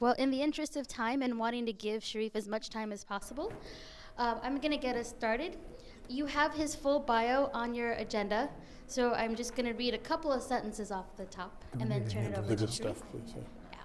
Well, in the interest of time and wanting to give Sharif as much time as possible, uh, I'm going to get us started. You have his full bio on your agenda, so I'm just going to read a couple of sentences off the top and then turn it over the to good Sharif. stuff, please. yeah.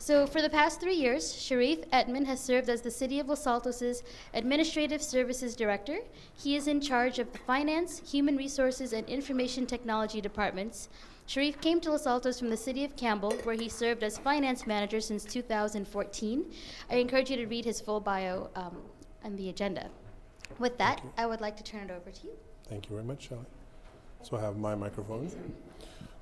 So, for the past three years, Sharif Etman has served as the City of Los Altos' Administrative Services Director. He is in charge of the Finance, Human Resources, and Information Technology departments. Sharif came to Los Altos from the City of Campbell, where he served as Finance Manager since 2014. I encourage you to read his full bio um, on the agenda. With that, I would like to turn it over to you. Thank you very much, Shelly. So I have my microphone.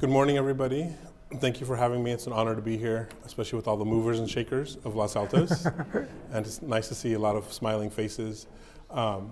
Good morning, everybody. Thank you for having me. It's an honor to be here, especially with all the movers and shakers of Los Altos. and it's nice to see a lot of smiling faces. Um,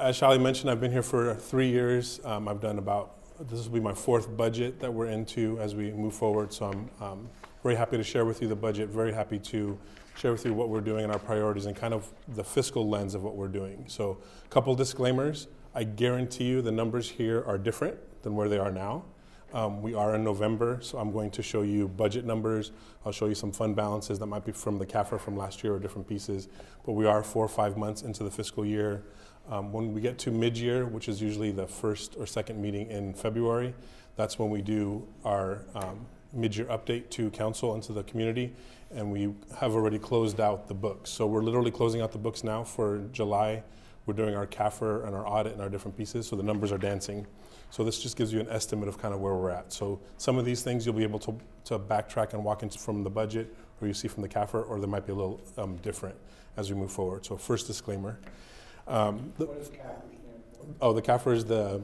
as Shelly mentioned, I've been here for three years. Um, I've done about, this will be my fourth budget that we're into as we move forward. So I'm um, very happy to share with you the budget, very happy to share with you what we're doing and our priorities and kind of the fiscal lens of what we're doing. So, a couple disclaimers. I guarantee you the numbers here are different than where they are now. Um, we are in November, so I'm going to show you budget numbers. I'll show you some fund balances that might be from the CAFR from last year or different pieces. But we are four or five months into the fiscal year. Um, when we get to mid-year, which is usually the first or second meeting in February, that's when we do our um, mid-year update to council and to the community, and we have already closed out the books. So we're literally closing out the books now for July. We're doing our CAFR and our audit and our different pieces, so the numbers are dancing. So this just gives you an estimate of kind of where we're at. So some of these things you'll be able to, to backtrack and walk into from the budget, or you see from the CAFR, or they might be a little um, different as we move forward. So first disclaimer. Um, the, oh, the CAFR is the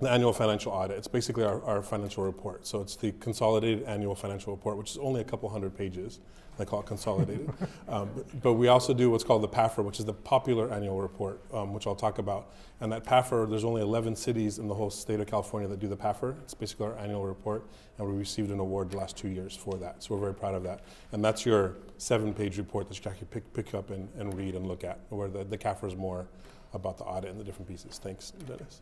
the annual financial audit. It's basically our, our financial report. So it's the consolidated annual financial report, which is only a couple hundred pages. They call it consolidated. um, but, but we also do what's called the PAFR, which is the popular annual report, um, which I'll talk about. And that PAFR, there's only 11 cities in the whole state of California that do the PAFR. It's basically our annual report, and we received an award the last two years for that. So we're very proud of that. And that's your seven-page report that you can pick, pick up and, and read and look at, where the, the CAFR is more about the audit and the different pieces. Thanks, Dennis.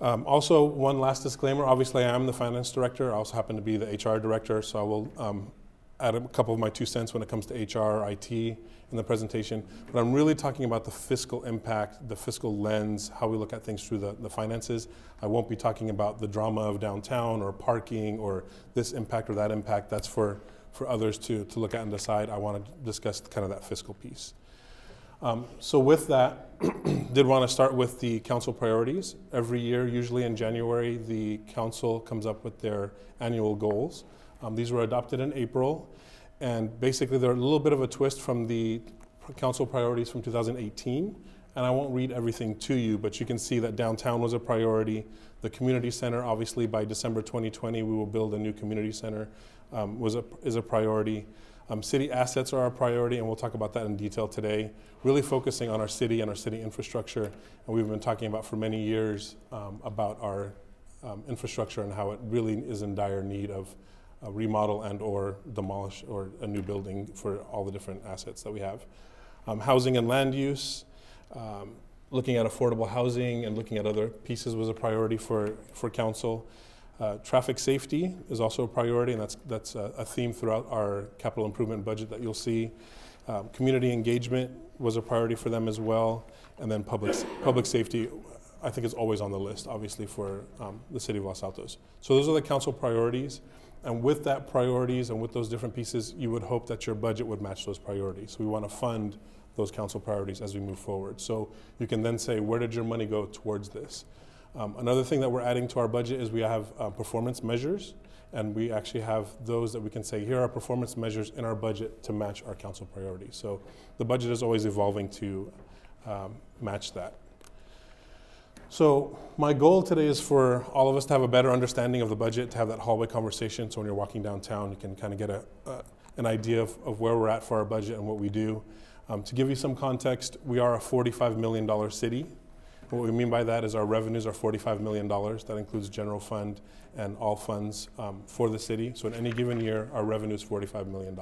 Um, also, one last disclaimer. Obviously, I am the finance director. I also happen to be the HR director, so I will um, add a couple of my two cents when it comes to HR, IT in the presentation. But I'm really talking about the fiscal impact, the fiscal lens, how we look at things through the, the finances. I won't be talking about the drama of downtown or parking or this impact or that impact. That's for, for others to, to look at and decide. I want to discuss kind of that fiscal piece. Um, so with that, did want to start with the council priorities. Every year, usually in January, the council comes up with their annual goals. Um, these were adopted in April, and basically they're a little bit of a twist from the council priorities from 2018. And I won't read everything to you, but you can see that downtown was a priority. The community center, obviously, by December 2020, we will build a new community center, um, was a, is a priority. Um, city assets are our priority, and we'll talk about that in detail today. Really focusing on our city and our city infrastructure, and we've been talking about for many years um, about our um, infrastructure and how it really is in dire need of remodel and or demolish or a new building for all the different assets that we have. Um, housing and land use, um, looking at affordable housing and looking at other pieces was a priority for, for council. Uh, traffic safety is also a priority, and that's, that's a, a, theme throughout our capital improvement budget that you'll see. Um, community engagement was a priority for them as well, and then public, public safety, I think, is always on the list, obviously, for um, the city of Los Altos. So those are the council priorities, and with that priorities and with those different pieces, you would hope that your budget would match those priorities. So we want to fund those council priorities as we move forward. So you can then say, where did your money go towards this? Um, another thing that we're adding to our budget is we have uh, performance measures, and we actually have those that we can say, here are performance measures in our budget to match our council priorities. So the budget is always evolving to um, match that. So my goal today is for all of us to have a better understanding of the budget, to have that hallway conversation. So when you're walking downtown, you can kind of get a, uh, an idea of, of, where we're at for our budget and what we do. Um, to give you some context, we are a $45 million city. What we mean by that is our revenues are $45 million. That includes general fund and all funds um, for the city. So in any given year, our revenue is $45 million.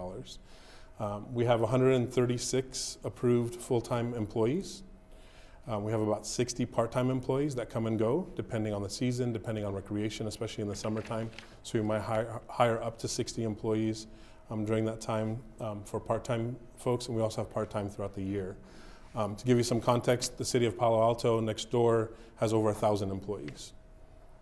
Um, we have 136 approved full-time employees. Um, we have about 60 part-time employees that come and go, depending on the season, depending on recreation, especially in the summertime. So we might hire, hire up to 60 employees um, during that time um, for part-time folks, and we also have part-time throughout the year. Um, to give you some context, the city of Palo Alto next door has over a thousand employees.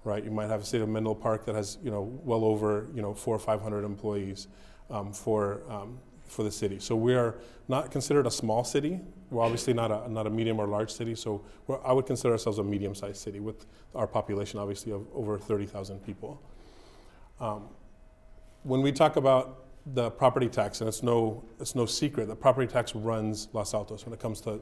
Right, you might have a city of Menlo Park that has you know well over you know four or five hundred employees um, for um, for the city. So we are not considered a small city. We're obviously not a not a medium or large city. So I would consider ourselves a medium-sized city with our population obviously of over thirty thousand people. Um, when we talk about the property tax, and it's no, it's no secret that property tax runs Los Altos when it comes to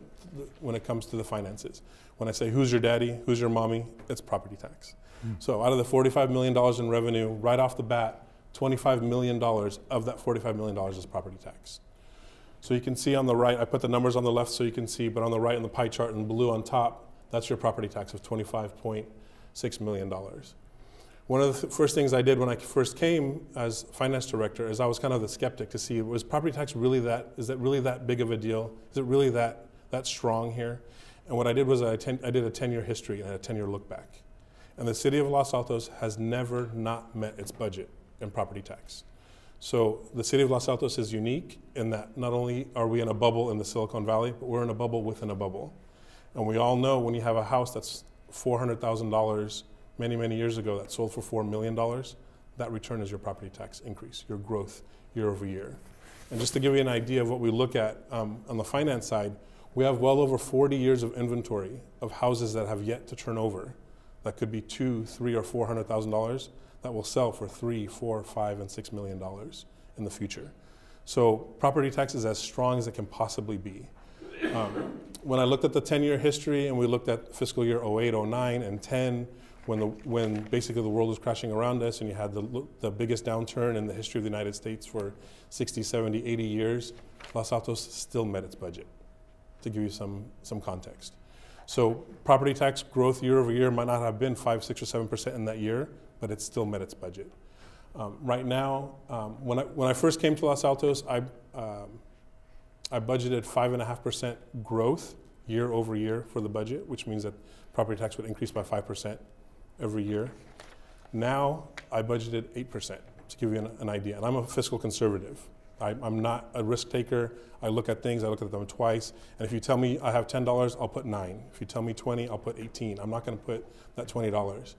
when it comes to the finances. When I say who's your daddy, who's your mommy, it's property tax. Mm. So out of the $45 million in revenue, right off the bat, $25 million of that $45 million is property tax. So you can see on the right, I put the numbers on the left so you can see, but on the right in the pie chart in blue on top, that's your property tax of $25.6 million. One of the first things I did when I first came as finance director is I was kind of the skeptic to see was property tax really that is that really that big of a deal? Is it really that that strong here? And what I did was I, I did a 10-year history and a 10-year look back. And the city of Los Altos has never not met its budget in property tax. So the city of Los Altos is unique in that not only are we in a bubble in the Silicon Valley, but we're in a bubble within a bubble. And we all know when you have a house that's $400,000 many, many years ago that sold for $4 million, that return is your property tax increase, your growth year over year. And just to give you an idea of what we look at um, on the finance side, we have well over 40 years of inventory of houses that have yet to turn over. That could be two, three, or four hundred thousand dollars that will sell for three, four, five, and six million dollars in the future. So property tax is as strong as it can possibly be. Um, when I looked at the 10-year history and we looked at fiscal year 08, 09, and 10, when, the, when basically the world was crashing around us and you had the, the biggest downturn in the history of the United States for 60, 70, 80 years, Los Altos still met its budget, to give you some, some context. So property tax growth year over year might not have been 5, 6, or 7% in that year, but it still met its budget. Um, right now, um, when, I, when I first came to Los Altos, I, um, I budgeted 5.5% growth year over year for the budget, which means that property tax would increase by 5% every year. Now I budgeted 8% to give you an, an idea. And I'm a fiscal conservative. I, am not a risk taker. I look at things, I look at them twice. And if you tell me I have $10, I'll put nine. If you tell me 20, I'll put 18. I'm not going to put that $20.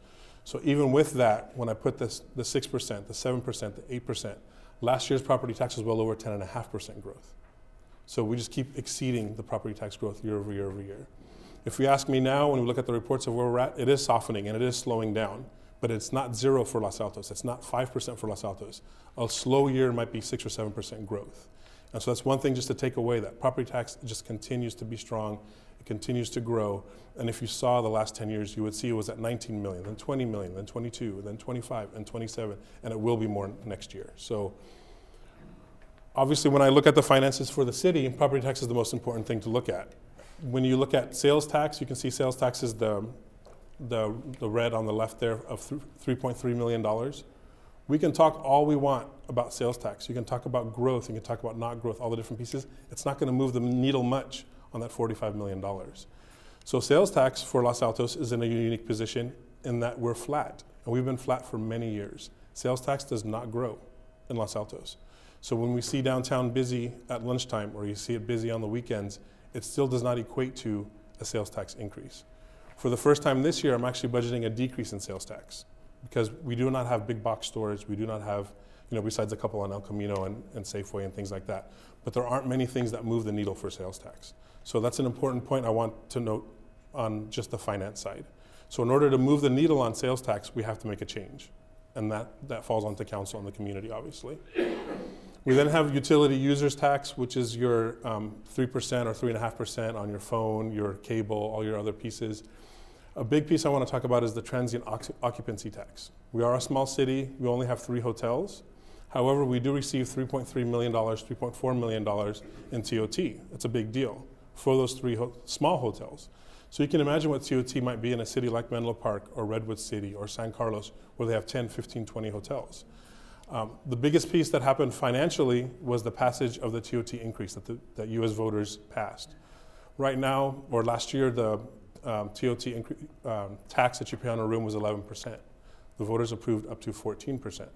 So even with that, when I put this, the 6%, the 7%, the 8%, last year's property tax was well over 10.5% growth. So we just keep exceeding the property tax growth year over year over year. If you ask me now, when we look at the reports of where we're at, it is softening and it is slowing down. But it's not zero for Los Altos. It's not 5% for Los Altos. A slow year might be 6 or 7% growth. And so that's one thing just to take away that property tax just continues to be strong. It continues to grow. And if you saw the last 10 years, you would see it was at 19 million, then 20 million, then 22, then 25, and 27, and it will be more next year. So obviously, when I look at the finances for the city, property tax is the most important thing to look at when you look at sales tax, you can see sales tax is the, the, the red on the left there of $3.3 million. We can talk all we want about sales tax. You can talk about growth, you can talk about not growth, all the different pieces. It's not going to move the needle much on that $45 million. So sales tax for Los Altos is in a unique position in that we're flat, and we've been flat for many years. Sales tax does not grow in Los Altos. So when we see downtown busy at lunchtime or you see it busy on the weekends, it still does not equate to a sales tax increase. For the first time this year, I'm actually budgeting a decrease in sales tax because we do not have big box stores. We do not have, you know, besides a couple on El Camino and, and Safeway and things like that. But there aren't many things that move the needle for sales tax. So that's an important point I want to note on just the finance side. So in order to move the needle on sales tax, we have to make a change. And that, that falls onto council and the community, obviously. We then have utility users tax, which is your um, 3% or 3.5% on your phone, your cable, all your other pieces. A big piece I want to talk about is the transient occupancy tax. We are a small city, we only have three hotels. However, we do receive $3.3 million, $3.4 million in TOT. It's a big deal for those three ho small hotels. So you can imagine what TOT might be in a city like Menlo Park or Redwood City or San Carlos, where they have 10, 15, 20 hotels. Um, the biggest piece that happened financially was the passage of the TOT increase that, the, that US voters passed. Right now, or last year, the um, TOT um, tax that you pay on a room was 11%. The voters approved up to 14%.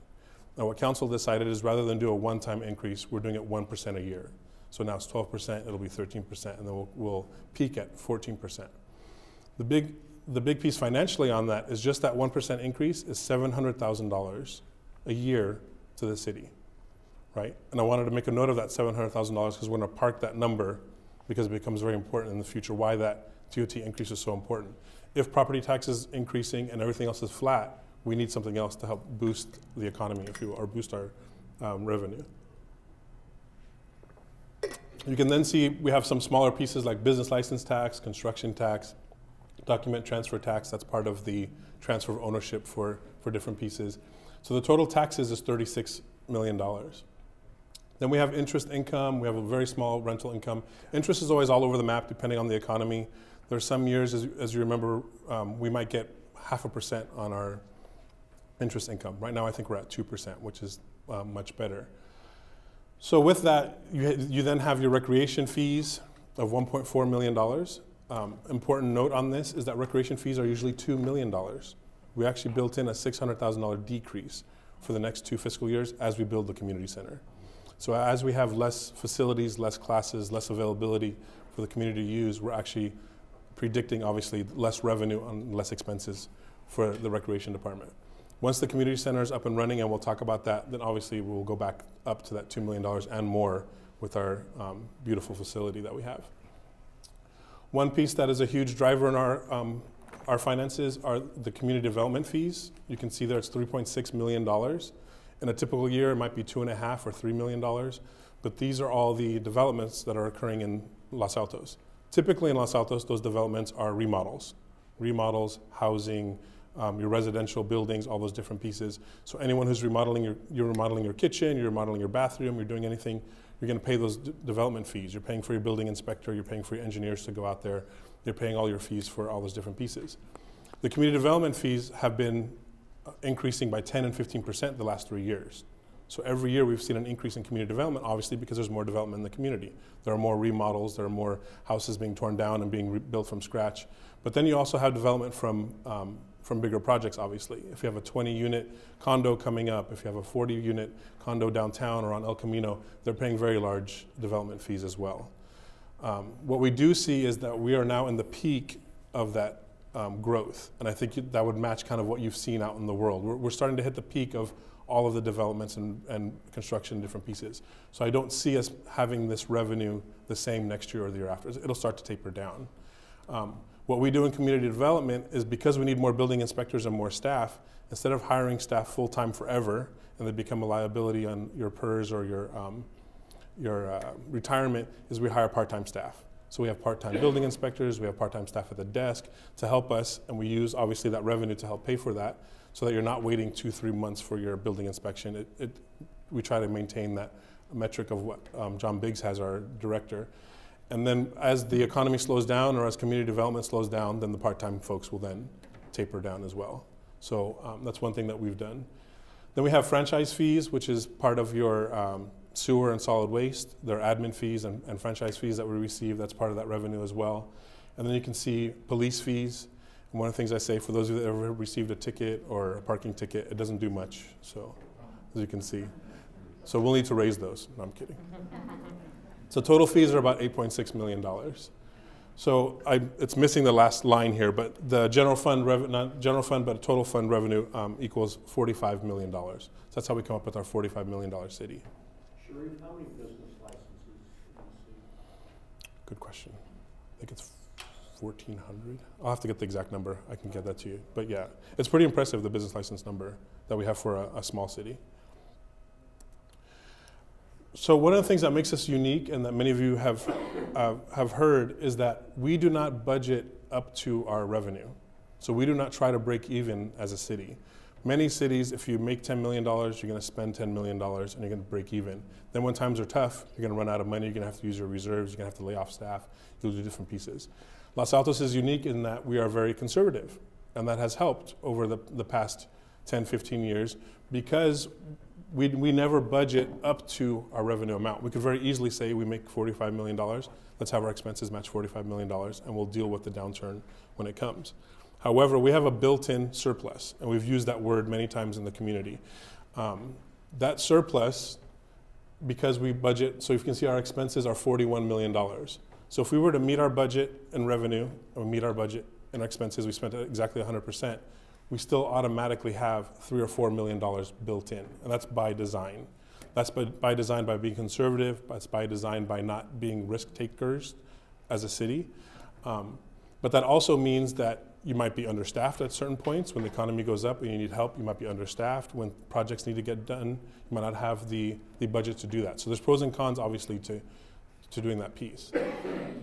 Now, what council decided is rather than do a one-time increase, we're doing it 1% a year. So now it's 12%, it'll be 13%, and then we'll, we'll peak at 14%. The big, the big piece financially on that is just that 1% increase is $700,000 a year to the city, right? And I wanted to make a note of that $700,000 because we're going to park that number because it becomes very important in the future why that TOT increase is so important. If property tax is increasing and everything else is flat, we need something else to help boost the economy, if you will, or boost our um, revenue. You can then see we have some smaller pieces like business license tax, construction tax, document transfer tax. That's part of the transfer of ownership for, for different pieces. So the total taxes is $36 million. Then we have interest income. We have a very small rental income. Interest is always all over the map depending on the economy. There's some years, as, as you remember, um, we might get half a percent on our interest income. Right now, I think we're at 2%, which is uh, much better. So with that, you, you then have your recreation fees of $1.4 million. Um, important note on this is that recreation fees are usually $2 million. We actually built in a $600,000 decrease for the next two fiscal years as we build the community center. So as we have less facilities, less classes, less availability for the community to use, we're actually predicting obviously less revenue and less expenses for the recreation department. Once the community center is up and running, and we'll talk about that, then obviously we'll go back up to that $2 million and more with our um, beautiful facility that we have. One piece that is a huge driver in our, um, our finances are the community development fees. You can see there it's $3.6 million. In a typical year, it might be two and a half or $3 million, but these are all the developments that are occurring in Los Altos. Typically in Los Altos, those developments are remodels, remodels, housing, um, your residential buildings, all those different pieces. So anyone who's remodeling your, you're remodeling your kitchen, you're remodeling your bathroom, you're doing anything, you're going to pay those development fees. You're paying for your building inspector, you're paying for your engineers to go out there, you're paying all your fees for all those different pieces. The community development fees have been uh, increasing by 10 and 15 percent the last three years. So every year we've seen an increase in community development, obviously because there's more development in the community. There are more remodels, there are more houses being torn down and being built from scratch. But then you also have development from um, from bigger projects, obviously. If you have a 20 unit condo coming up, if you have a 40 unit condo downtown or on El Camino, they're paying very large development fees as well. Um, what we do see is that we are now in the peak of that um, growth. And I think that would match kind of what you've seen out in the world. We're, we're starting to hit the peak of all of the developments and, and construction in different pieces. So I don't see us having this revenue the same next year or the year after. It'll start to taper down. Um, what we do in community development is because we need more building inspectors and more staff, instead of hiring staff full time forever and they become a liability on your PERS or your, um, your uh, retirement, is we hire part time staff. So we have part time building inspectors, we have part time staff at the desk to help us, and we use obviously that revenue to help pay for that so that you're not waiting two, three months for your building inspection. It, it, we try to maintain that metric of what um, John Biggs has, our director. And then as the economy slows down or as community development slows down, then the part-time folks will then taper down as well. So um, that's one thing that we've done. Then we have franchise fees, which is part of your um, sewer and solid waste. There are admin fees and, and, franchise fees that we receive. That's part of that revenue as well. And then you can see police fees. And one of the things I say for those of you that ever received a ticket or a parking ticket, it doesn't do much. So as you can see. So we'll need to raise those. No, I'm kidding. So total fees are about $8.6 million. So I, it's missing the last line here, but the general fund, rev, not general fund, but total fund revenue um, equals $45 million. So that's how we come up with our $45 million city. Sharif, how many business licenses do you see? Good question. I think it's 1,400. I'll have to get the exact number. I can get that to you. But yeah, it's pretty impressive, the business license number that we have for a, a small city. So one of the things that makes us unique and that many of you have, uh, have heard is that we do not budget up to our revenue. So we do not try to break even as a city. Many cities, if you make $10 million, you're going to spend $10 million and you're going to break even. Then when times are tough, you're going to run out of money, you're going to have to use your reserves, you're going to have to lay off staff, you'll do different pieces. Los Altos is unique in that we are very conservative, and that has helped over the, the past 10, 15 years because we, we never budget up to our revenue amount. We could very easily say we make $45 million. Let's have our expenses match $45 million, and we'll deal with the downturn when it comes. However, we have a built in surplus, and we've used that word many times in the community. Um, That surplus, because we budget, so you can see our expenses are $41 million. So if we were to meet our budget and revenue, or meet our budget and our expenses, we spent exactly 100%, we still automatically have three or four million dollars built in, and that's by design. That's by, by design by being conservative. That's by design by not being risk takers as a city. Um, but that also means that you might be understaffed at certain points. When the economy goes up and you need help, you might be understaffed. When projects need to get done, you might not have the, the budget to do that. So there's pros and cons, obviously, to, to doing that piece.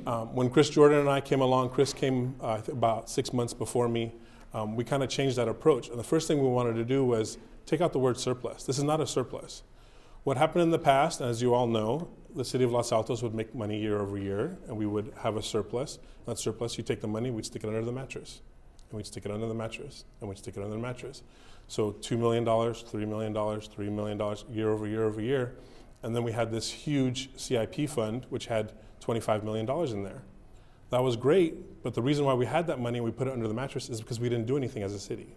Um, when Chris Jordan and I came along, Chris came uh, about six months before me, um, we kind of changed that approach. And the first thing we wanted to do was take out the word surplus. This is not a surplus. What happened in the past, as you all know, the city of Los Altos would make money year over year, and we would have a surplus. That surplus, you take the money, we'd stick it under the mattress, and we'd stick it under the mattress, and we'd stick it under the mattress. So $2 million, $3 million, $3 million year over year over year. And then we had this huge CIP fund, which had $25 million in there. That was great, but the reason why we had that money and we put it under the mattress is because we didn't do anything as a city.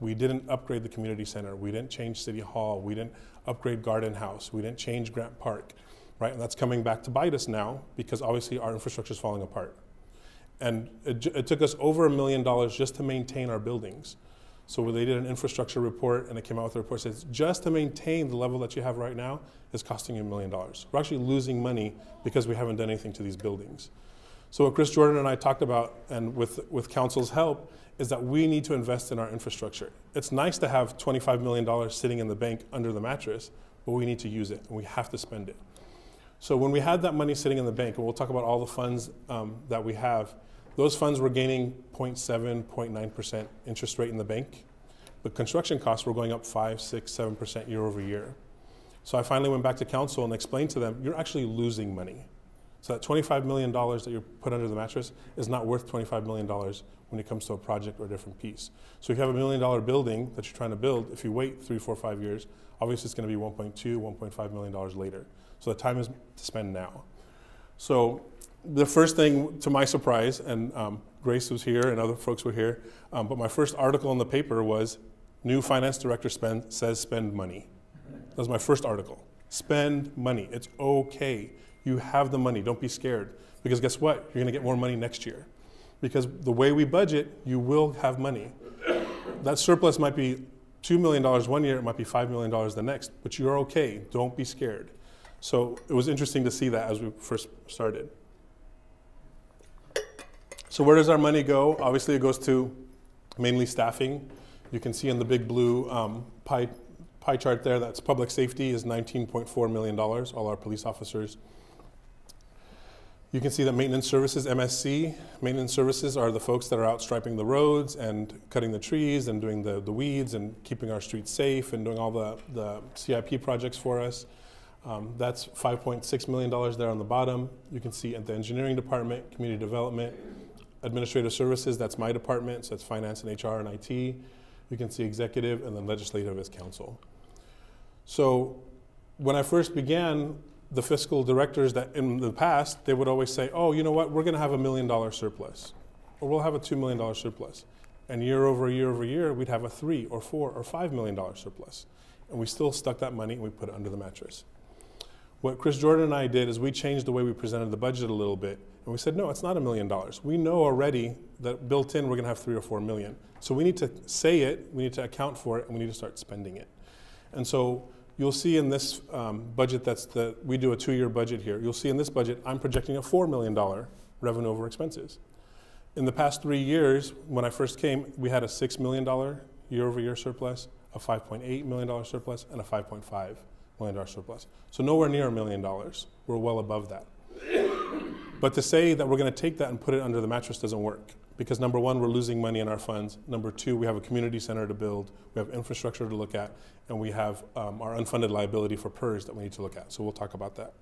We didn't upgrade the community center. We didn't change City Hall. We didn't upgrade Garden House. We didn't change Grant Park, right? And that's coming back to bite us now because obviously our infrastructure is falling apart. And it, it took us over a million dollars just to maintain our buildings. So they did an infrastructure report and it came out with a report that says just to maintain the level that you have right now is costing you a million dollars. We're actually losing money because we haven't done anything to these buildings. So what Chris Jordan and I talked about, and with, with council's help, is that we need to invest in our infrastructure. It's nice to have $25 million sitting in the bank under the mattress, but we need to use it, and we have to spend it. So when we had that money sitting in the bank, and we'll talk about all the funds um, that we have, those funds were gaining 0.7, 0.9% interest rate in the bank, but construction costs were going up 5, 6, 7% year over year. So I finally went back to council and explained to them, you're actually losing money. So that $25 million that you put under the mattress is not worth $25 million when it comes to a project or a different piece. So if you have a million dollar building that you're trying to build, if you wait three, four, five years, obviously it's going to be 1.2, 1.5 million dollars later. So the time is to spend now. So the first thing, to my surprise, and um, Grace was here and other folks were here, um, but my first article in the paper was new finance director spend, says spend money. That was my first article. Spend money. It's okay. You have the money. Don't be scared. Because guess what? You're going to get more money next year because the way we budget, you will have money. That surplus might be $2 million one year, it might be $5 million the next, but you're okay. Don't be scared. So it was interesting to see that as we first started. So where does our money go? Obviously, it goes to mainly staffing. You can see in the big blue um, pie, pie chart there, that's public safety is $19.4 million, all our police officers. You can see that maintenance services, MSC, maintenance services are the folks that are out striping the roads and cutting the trees and doing the, the weeds and keeping our streets safe and doing all the, the CIP projects for us. Um, that's $5.6 million there on the bottom. You can see at the engineering department, community development, administrative services, that's my department, so that's finance and HR and IT. You can see executive and then legislative as council. So when I first began, the fiscal directors that in the past, they would always say, oh, you know what, we're going to have a million dollar surplus, or we'll have a $2 million surplus. And year over year over year, we'd have a three or four or $5 million surplus. And we still stuck that money and we put it under the mattress. What Chris Jordan and I did is we changed the way we presented the budget a little bit. And we said, no, it's not a million dollars. We know already that built in we're going to have three or four million. So we need to say it, we need to account for it, and we need to start spending it. And so You'll see in this um, budget that's the, we do a two-year budget here. You'll see in this budget, I'm projecting a $4 million revenue over expenses. In the past three years, when I first came, we had a $6 million year-over-year surplus, a $5.8 million surplus, and a $5.5 million dollar surplus. So nowhere near a million dollars. We're well above that. But to say that we're going to take that and put it under the mattress doesn't work because number one, we're losing money in our funds. Number two, we have a community center to build, we have infrastructure to look at, and we have um, our unfunded liability for PERS that we need to look at. So we'll talk about that.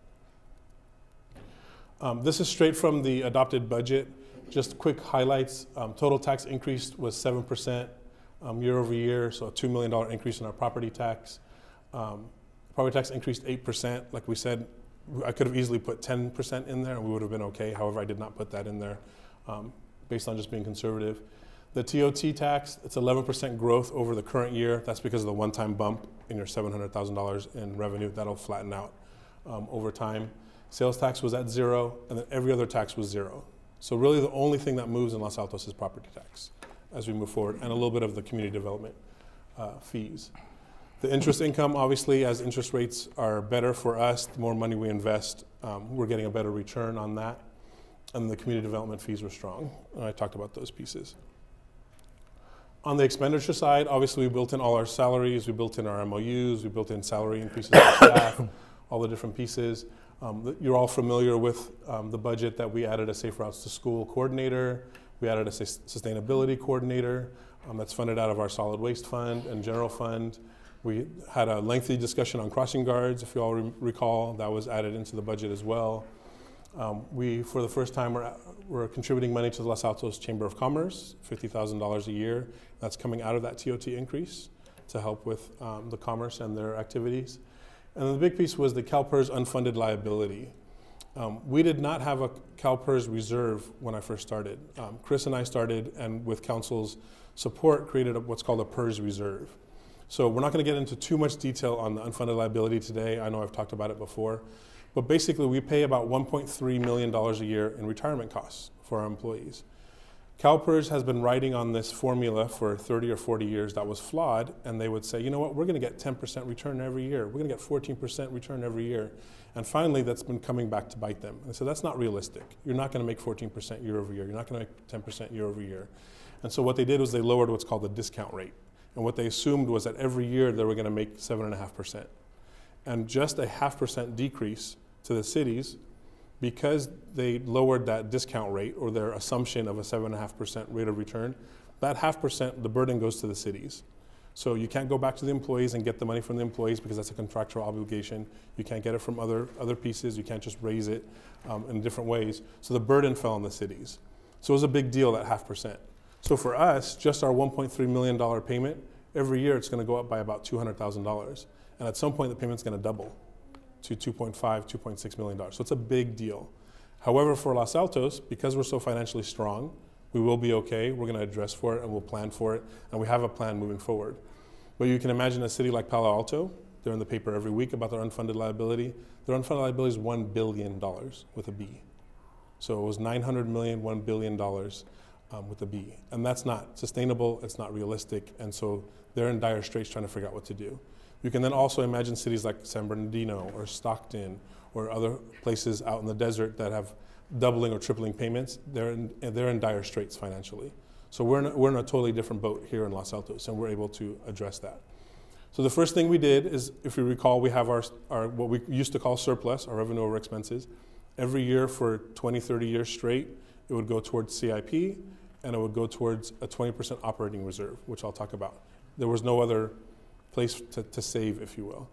Um, this is straight from the adopted budget. Just quick highlights. Um, total tax increase was 7% um, year over year, so a $2 million increase in our property tax. Property tax increased 8%. Like we said, I could have easily put 10% in there and we would have been okay. However, I did not put that in there. Um, based on just being conservative. The TOT tax, it's 11% growth over the current year. That's because of the one-time bump in your $700,000 in revenue. That'll flatten out um, over time. Sales tax was at zero, and then every other tax was zero. So really, the only thing that moves in Los Altos is property tax as we move forward, and a little bit of the community development uh, fees. The interest income, obviously, as interest rates are better for us, the more money we invest, um, we're getting a better return on that. And the community development fees were strong. And I talked about those pieces. On the expenditure side, obviously, we built in all our salaries, we built in our MOUs, we built in salary increases for staff, all the different pieces. Um, you're all familiar with um, the budget that we added a Safe Routes to School coordinator, we added a sustainability coordinator um, that's funded out of our solid waste fund and general fund. We had a lengthy discussion on crossing guards, if you all re recall, that was added into the budget as well. Um, we, for the first time, we're, we're contributing money to the Los Altos Chamber of Commerce, $50,000 a year. That's coming out of that TOT increase to help with um, the commerce and their activities. And the big piece was the CalPERS unfunded liability. Um, we did not have a CalPERS reserve when I first started. Um, Chris and I started, and with council's support, created a, what's called a PERS reserve. So we're not going to get into too much detail on the unfunded liability today. I know I've talked about it before. But basically, we pay about $1.3 million a year in retirement costs for our employees. CalPERS has been writing on this formula for 30 or 40 years that was flawed, and they would say, you know what, we're going to get 10% return every year. We're going to get 14% return every year. And finally, that's been coming back to bite them. And so that's not realistic. You're not going to make 14% year over year. You're not going to make 10% year over year. And so what they did was they lowered what's called the discount rate. And what they assumed was that every year they were going to make 7.5%. And just a half percent decrease to the cities because they lowered that discount rate or their assumption of a 7.5% rate of return, that half percent, the burden goes to the cities. So you can't go back to the employees and get the money from the employees because that's a contractual obligation. You can't get it from other, other pieces. You can't just raise it um, in different ways. So the burden fell on the cities. So it was a big deal, that half percent. So for us, just our $1.3 million payment, every year it's going to go up by about $200,000. And at some point, the payment's going to double to 2.5, 2.6 million dollars. So it's a big deal. However, for Los Altos, because we're so financially strong, we will be okay. We're going to address for it and we'll plan for it, and we have a plan moving forward. But you can imagine a city like Palo Alto, they're in the paper every week about their unfunded liability. Their unfunded liability is $1 billion with a B. So it was 900 million, $1 billion um, with a B. And that's not sustainable, it's not realistic, and so they're in dire straits trying to figure out what to do. You can then also imagine cities like San Bernardino or Stockton or other places out in the desert that have doubling or tripling payments. They're in, they're in dire straits financially. So we're in, a, we're in a totally different boat here in Los Altos, and we're able to address that. So the first thing we did is, if you recall, we have our, our what we used to call surplus, our revenue over expenses. Every year for 20, 30 years straight, it would go towards CIP, and it would go towards a 20% operating reserve, which I'll talk about. There was no other place to, to save, if you will.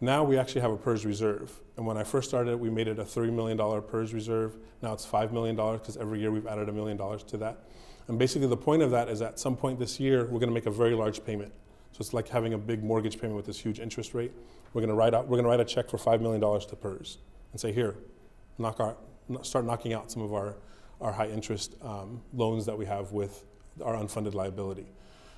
Now we actually have a PERS reserve. And when I first started, we made it a $3 million PERS reserve. Now it's $5 million because every year we've added a million dollars to that. And basically the point of that is at some point this year, we're going to make a very large payment. So it's like having a big mortgage payment with this huge interest rate. We're going to write out, we're going to write a check for $5 million to PERS and say, here, knock our, start knocking out some of our, our high interest um, loans that we have with our unfunded liability.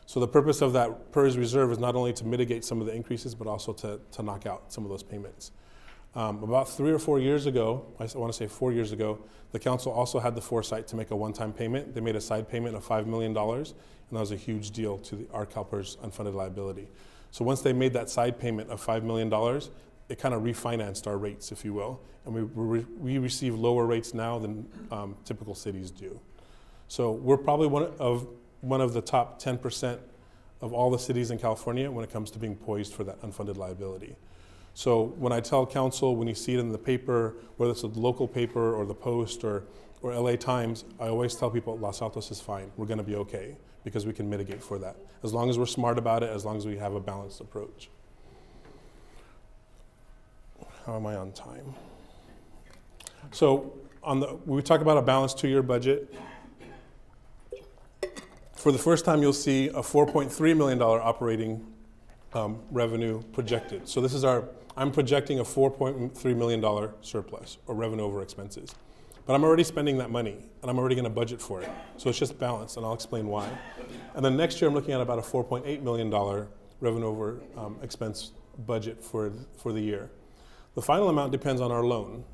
So the purpose of that PERS reserve is not only to mitigate some of the increases, but also to, to knock out some of those payments. Um, about three or four years ago, I want to say four years ago, the council also had the foresight to make a one-time payment. They made a side payment of $5 million, and that was a huge deal to the, our CalPERS unfunded liability. So once they made that side payment of $5 million, it kind of refinanced our rates, if you will, and we, we, we receive lower rates now than um, typical cities do. So we're probably one of one of the top 10% of all the cities in California when it comes to being poised for that unfunded liability. So when I tell council, when you see it in the paper, whether it's the local paper or the Post or, or LA Times, I always tell people Los Altos is fine. We're going to be okay because we can mitigate for that. As long as we're smart about it, as long as we have a balanced approach. How am I on time? So on the, we talk about a balanced two-year budget. For the first time, you'll see a $4.3 million operating um, revenue projected. So this is our, I'm projecting a $4.3 million surplus or revenue over expenses. But I'm already spending that money, and I'm already going to budget for it. So it's just balanced, and I'll explain why. And then next year, I'm looking at about a $4.8 million revenue over um, expense budget for, for the year. The final amount depends on our loan.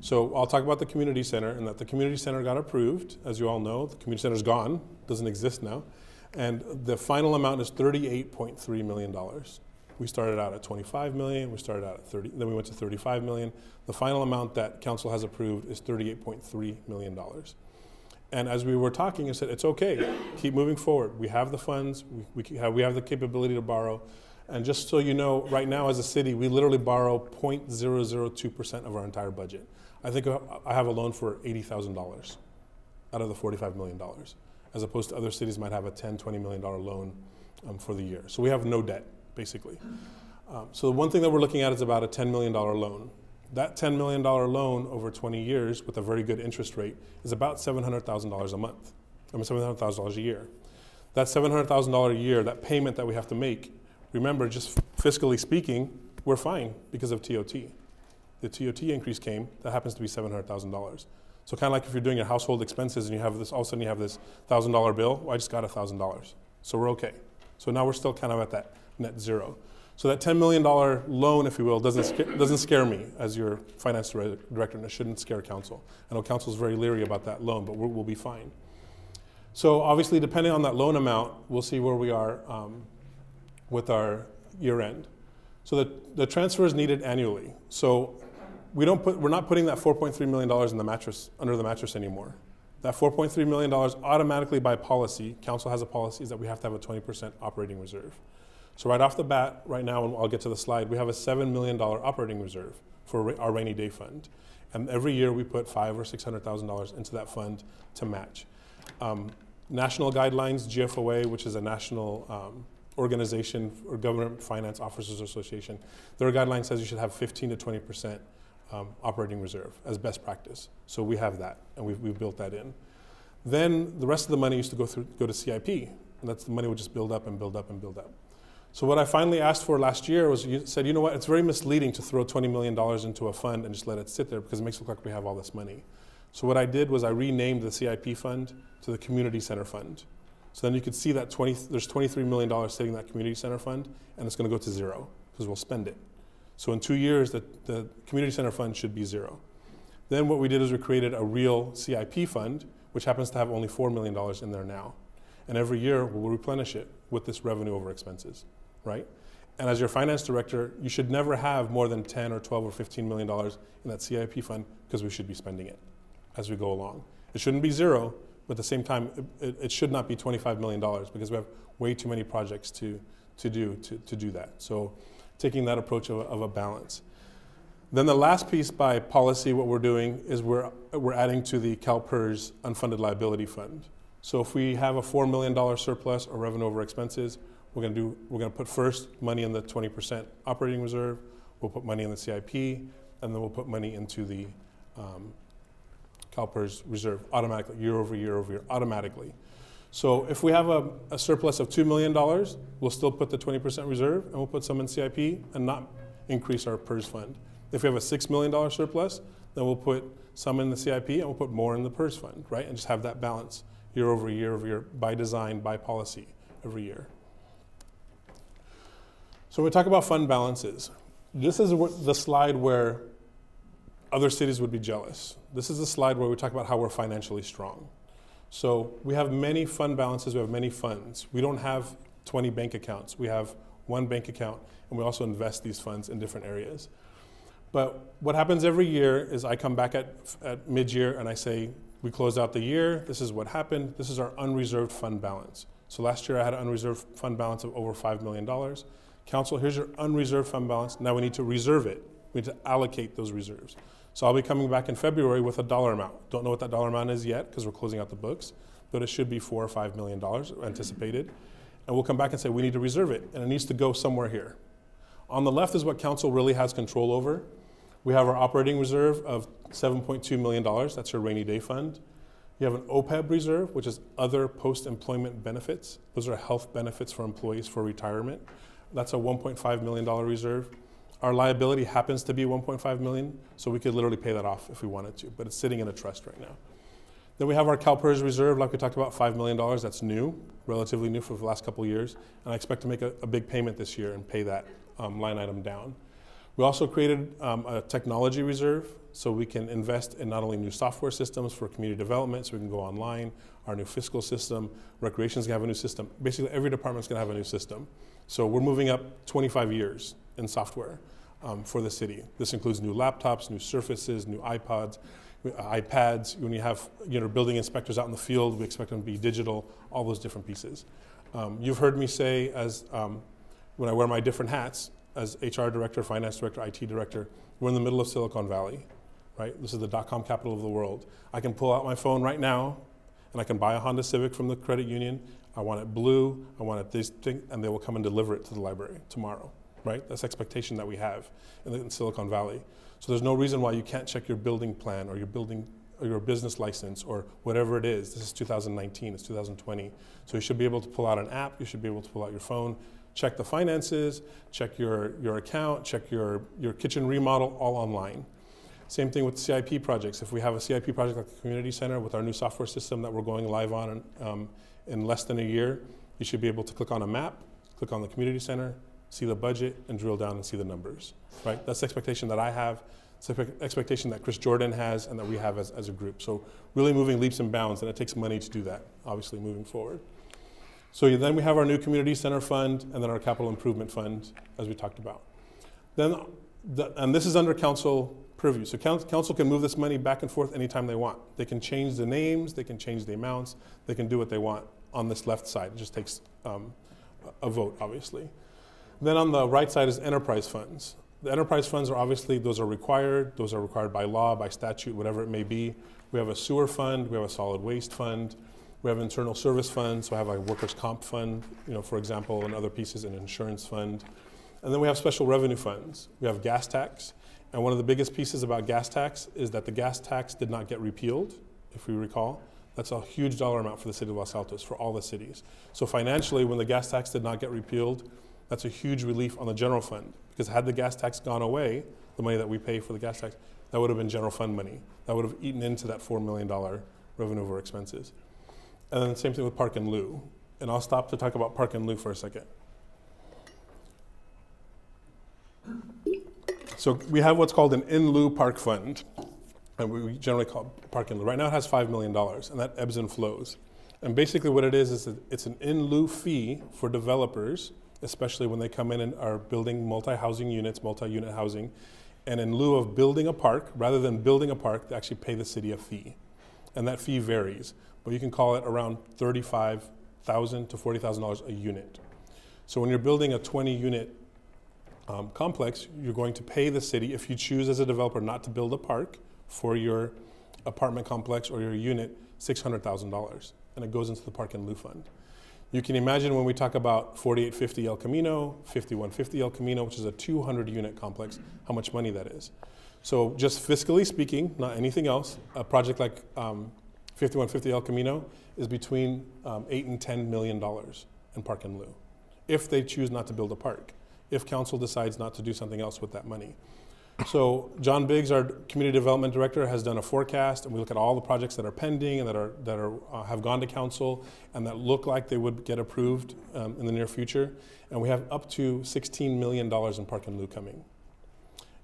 So I'll talk about the community center and that the community center got approved. As you all know, the community center's gone, doesn't exist now. And the final amount is $38.3 million. We started out at 25 million, we started out at 30, then we went to 35 million. The final amount that council has approved is 38.3 million dollars. And as we were talking, I said, it's okay, keep moving forward. We have the funds, we, we, have, we have the capability to borrow. And just so you know, right now as a city, we literally borrow 0.002% of our entire budget. I think I have a loan for $80,000 out of the $45 million, as opposed to other cities might have a $10, $20 million loan um, for the year. So we have no debt, basically. Um, so the one thing that we're looking at is about a $10 million loan. That $10 million loan over 20 years with a very good interest rate is about $700,000 a month. I mean, $700,000 a year. That $700,000 a year, that payment that we have to make, remember, just fiscally speaking, we're fine because of TOT. The TOT increase came, that happens to be $700,000. So kind of like if you're doing your household expenses and you have this, all of a sudden you have this $1,000 bill, well, I just got $1,000. So we're okay. So now we're still kind of at that net zero. So that $10 million loan, if you will, doesn't, doesn't scare me as your finance director, and it shouldn't scare council. I know council is very leery about that loan, but we will be fine. So obviously, depending on that loan amount, we'll see where we are um, with our year end. So the, the transfer is needed annually. So we don't put, we're not putting that $4.3 million in the mattress, under the mattress anymore. That $4.3 million automatically by policy, council has a policy, is that we have to have a 20% operating reserve. So right off the bat, right now, and I'll get to the slide, we have a $7 million operating reserve for our rainy day fund. And every year we put five or $600,000 into that fund to match. Um, national guidelines, GFOA, which is a national um, organization or government finance officers association, their guideline says you should have 15 to 20 percent um, operating reserve as best practice. So we have that, and we've, we've built that in. Then the rest of the money used to go through go to CIP, and that's the money would just build up and build up and build up. So what I finally asked for last year was you said, you know what, it's very misleading to throw $20 million into a fund and just let it sit there because it makes it look like we have all this money. So what I did was I renamed the CIP fund to the Community Center Fund. So then you could see that 20, there's $23 million sitting in that Community Center Fund, and it's going to go to zero because we'll spend it. So in two years, the, the Community Center Fund should be zero. Then what we did is we created a real CIP fund, which happens to have only $4 million in there now. And every year, we'll replenish it with this revenue over expenses right? And as your finance director, you should never have more than 10 or 12 or 15 million dollars in that CIP fund because we should be spending it as we go along. It shouldn't be zero, but at the same time, it, it should not be 25 million dollars because we have way too many projects to, to do to, to do that. So taking that approach of, of a balance. Then the last piece by policy, what we're doing is we're, we're adding to the CalPERS unfunded liability fund. So if we have a $4 million surplus or revenue over expenses, we're going to do. We're going to put first money in the 20% operating reserve. We'll put money in the CIP, and then we'll put money into the um, CalPERS reserve automatically, year over year over year, automatically. So if we have a, a surplus of $2 million, we'll still put the 20% reserve and we'll put some in CIP and not increase our PERS fund. If we have a $6 million surplus, then we'll put some in the CIP and we'll put more in the PERS fund, right? And just have that balance year over year over year by design, by policy every year. So we talk about fund balances, this is the slide where other cities would be jealous. This is a slide where we talk about how we're financially strong. So we have many fund balances, we have many funds. We don't have 20 bank accounts. We have one bank account, and we also invest these funds in different areas. But what happens every year is I come back at, at mid year and I say, we closed out the year, this is what happened, this is our unreserved fund balance. So last year I had an unreserved fund balance of over $5 million. Council, here's your unreserved fund balance. Now we need to reserve it. We need to allocate those reserves. So I'll be coming back in February with a dollar amount. Don't know what that dollar amount is yet because we're closing out the books, but it should be four or five million dollars anticipated. And we'll come back and say we need to reserve it, and it needs to go somewhere here. On the left is what council really has control over. We have our operating reserve of $7.2 million. That's your rainy day fund. You have an OPEB reserve, which is other post employment benefits. Those are health benefits for employees for retirement. That's a $1.5 million reserve. Our liability happens to be 1.5 million, so we could literally pay that off if we wanted to, but it's sitting in a trust right now. Then we have our CalPERS reserve, like we talked about, $5 million. That's new, relatively new for the last couple years. And I expect to make a, a big payment this year and pay that um, line item down. We also created um, a technology reserve so we can invest in not only new software systems for community development, so we can go online, our new fiscal system, recreation's gonna have a new system. Basically, every department's gonna have a new system. So we're moving up 25 years in software um, for the city. This includes new laptops, new surfaces, new iPods, uh, iPads. When you have you know, building inspectors out in the field, we expect them to be digital, all those different pieces. Um, you've heard me say, as um, when I wear my different hats, as HR director, finance director, IT director, we're in the middle of Silicon Valley, right? This is the dot com capital of the world. I can pull out my phone right now and I can buy a Honda Civic from the credit union. I want it blue, I want it this thing, and they will come and deliver it to the library tomorrow, right? That's expectation that we have in, the, in Silicon Valley. So there's no reason why you can't check your building plan or your building or your business license or whatever it is. This is 2019, it's 2020. So you should be able to pull out an app, you should be able to pull out your phone, check the finances, check your, your account, check your, your kitchen remodel, all online. Same thing with CIP projects. If we have a CIP project like the community center with our new software system that we're going live on um, in less than a year, you should be able to click on a map, click on the community center, see the budget, and drill down and see the numbers. Right? That's the expectation that I have. It's the expectation that Chris Jordan has and that we have as, as a group. So really moving leaps and bounds, and it takes money to do that, obviously, moving forward. So then we have our new community center fund and then our capital improvement fund, as we talked about. Then, the, and this is under council purview. So council can move this money back and forth anytime they want. They can change the names, they can change the amounts, they can do what they want on this left side. It just takes um, a vote, obviously. Then on the right side is enterprise funds. The enterprise funds are obviously, those are required. Those are required by law, by statute, whatever it may be. We have a sewer fund, we have a solid waste fund, we have internal service funds, so I have a workers' comp fund, you know, for example, and other pieces, an insurance fund. And then we have special revenue funds. We have gas tax. And one of the biggest pieces about gas tax is that the gas tax did not get repealed, if we recall. That's a huge dollar amount for the city of Los Altos, for all the cities. So financially, when the gas tax did not get repealed, that's a huge relief on the general fund. Because had the gas tax gone away, the money that we pay for the gas tax, that would have been general fund money. That would have eaten into that $4 million revenue over expenses. And then the same thing with Park and Lieu. And I'll stop to talk about Park and Lieu for a second. So we have what's called an in lieu park fund, and we generally call it park in lieu. Right now it has $5 million, and that ebbs and flows. And basically what it is, is that it's an in lieu fee for developers, especially when they come in and are building multi-housing units, multi-unit housing, and in lieu of building a park, rather than building a park, they actually pay the city a fee. And that fee varies but you can call it around 35,000 to $40,000 a unit. So when you're building a 20 unit um, complex, you're going to pay the city, if you choose as a developer not to build a park for your apartment complex or your unit, $600,000. And it goes into the Park and Lieu Fund. You can imagine when we talk about 4850 El Camino, 5150 El Camino, which is a 200 unit complex, how much money that is. So just fiscally speaking, not anything else, a project like um, 5150 El Camino is between um, 8 and 10 million dollars in park and lieu if they choose not to build a park, if council decides not to do something else with that money. So John Biggs, our community development director, has done a forecast, and we look at all the projects that are pending and that are that are uh, have gone to council and that look like they would get approved um, in the near future. And we have up to 16 million dollars in park and lieu coming.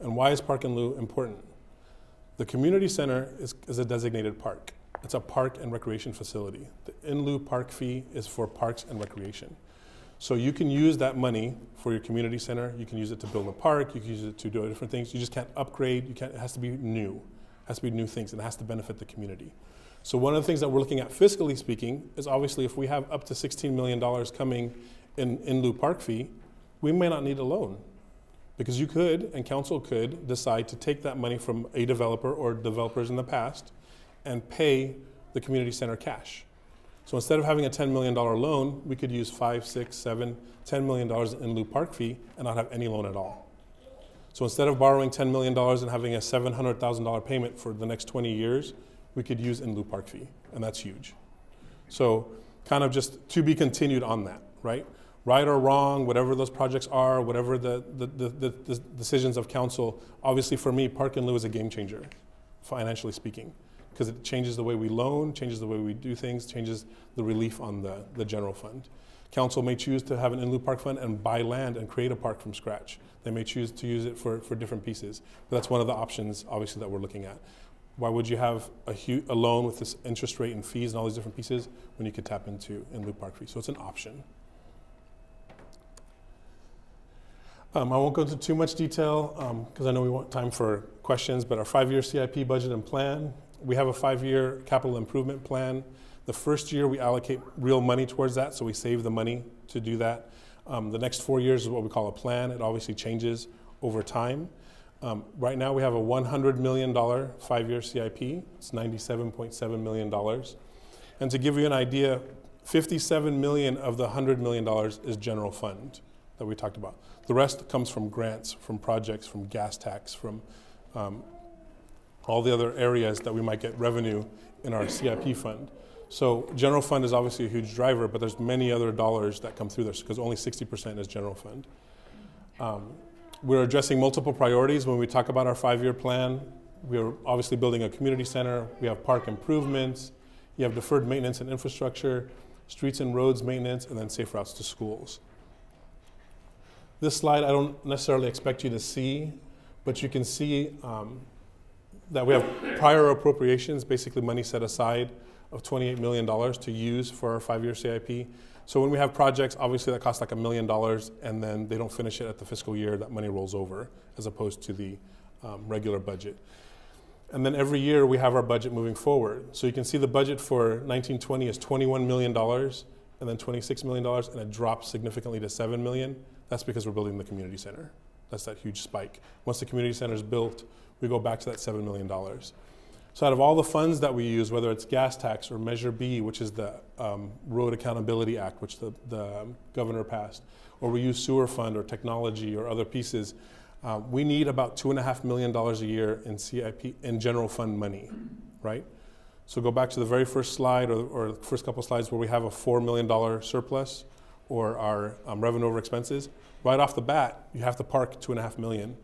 And why is park and lieu important? The community center is, is a designated park. It's a park and recreation facility. The in lieu park fee is for parks and recreation. So you can use that money for your community center. You can use it to build a park. You can use it to do different things. You just can't upgrade. You can't. It has to be new. It has to be new things, and it has to benefit the community. So one of the things that we're looking at, fiscally speaking, is obviously if we have up to $16 million coming in in lieu park fee, we may not need a loan, because you could and council could decide to take that money from a developer or developers in the past and pay the community center cash. So instead of having a $10 million loan, we could use five, six, seven, $10 million in lieu park fee and not have any loan at all. So instead of borrowing $10 million and having a $700,000 payment for the next 20 years, we could use in lieu park fee, and that's huge. So kind of just to be continued on that, right? right or wrong, whatever those projects are, whatever the, the, the, the, decisions of council, obviously for me, Park and Lieu is a game changer, financially speaking, because it changes the way we loan, changes the way we do things, changes the relief on the, the general fund. Council may choose to have an in lieu park fund and buy land and create a park from scratch. They may choose to use it for, for different pieces. But that's one of the options, obviously, that we're looking at. Why would you have a, a loan with this interest rate and fees and all these different pieces when you could tap into in lieu park fees? So it's an option. Um, I won't go into too much detail because I know we want time for questions, but our five year CIP budget and plan, we have a five year capital improvement plan. The first year we allocate real money towards that, so we save the money to do that. Um, the next four years is what we call a plan. It obviously changes over time. Um, right now we have a $100 million five year CIP, it's $97.7 million. And to give you an idea, 57 million of the 100 million dollars is general fund that we talked about. The rest comes from grants, from projects, from gas tax, from um, all the other areas that we might get revenue in our CIP fund. So general fund is obviously a huge driver, but there's many other dollars that come through this because only 60% is general fund. Um, we're addressing multiple priorities when we talk about our five-year plan. We're obviously building a community center. We have park improvements. You have deferred maintenance and infrastructure, streets and roads maintenance, and then safe routes to schools. This slide I don't necessarily expect you to see, but you can see um, that we have prior appropriations, basically money set aside of $28 million to use for our five-year CIP. So when we have projects, obviously that costs like a million dollars, and then they don't finish it at the fiscal year, that money rolls over, as opposed to the um, regular budget. And then every year we have our budget moving forward. So you can see the budget for 1920 is $21 million, and then $26 million, and it drops significantly to 7 million. That's because we're building the community center. That's that huge spike. Once the community center is built, we go back to that $7 million. So out of all the funds that we use, whether it's gas tax or Measure B, which is the um, Road Accountability Act, which the, the governor passed, or we use sewer fund or technology or other pieces, uh, we need about two and a half million dollars a year in CIP in general fund money, right? So go back to the very first slide or, or the first couple slides where we have a four million dollar surplus or our um, revenue over expenses. Right off the bat, you have to park 2.5 million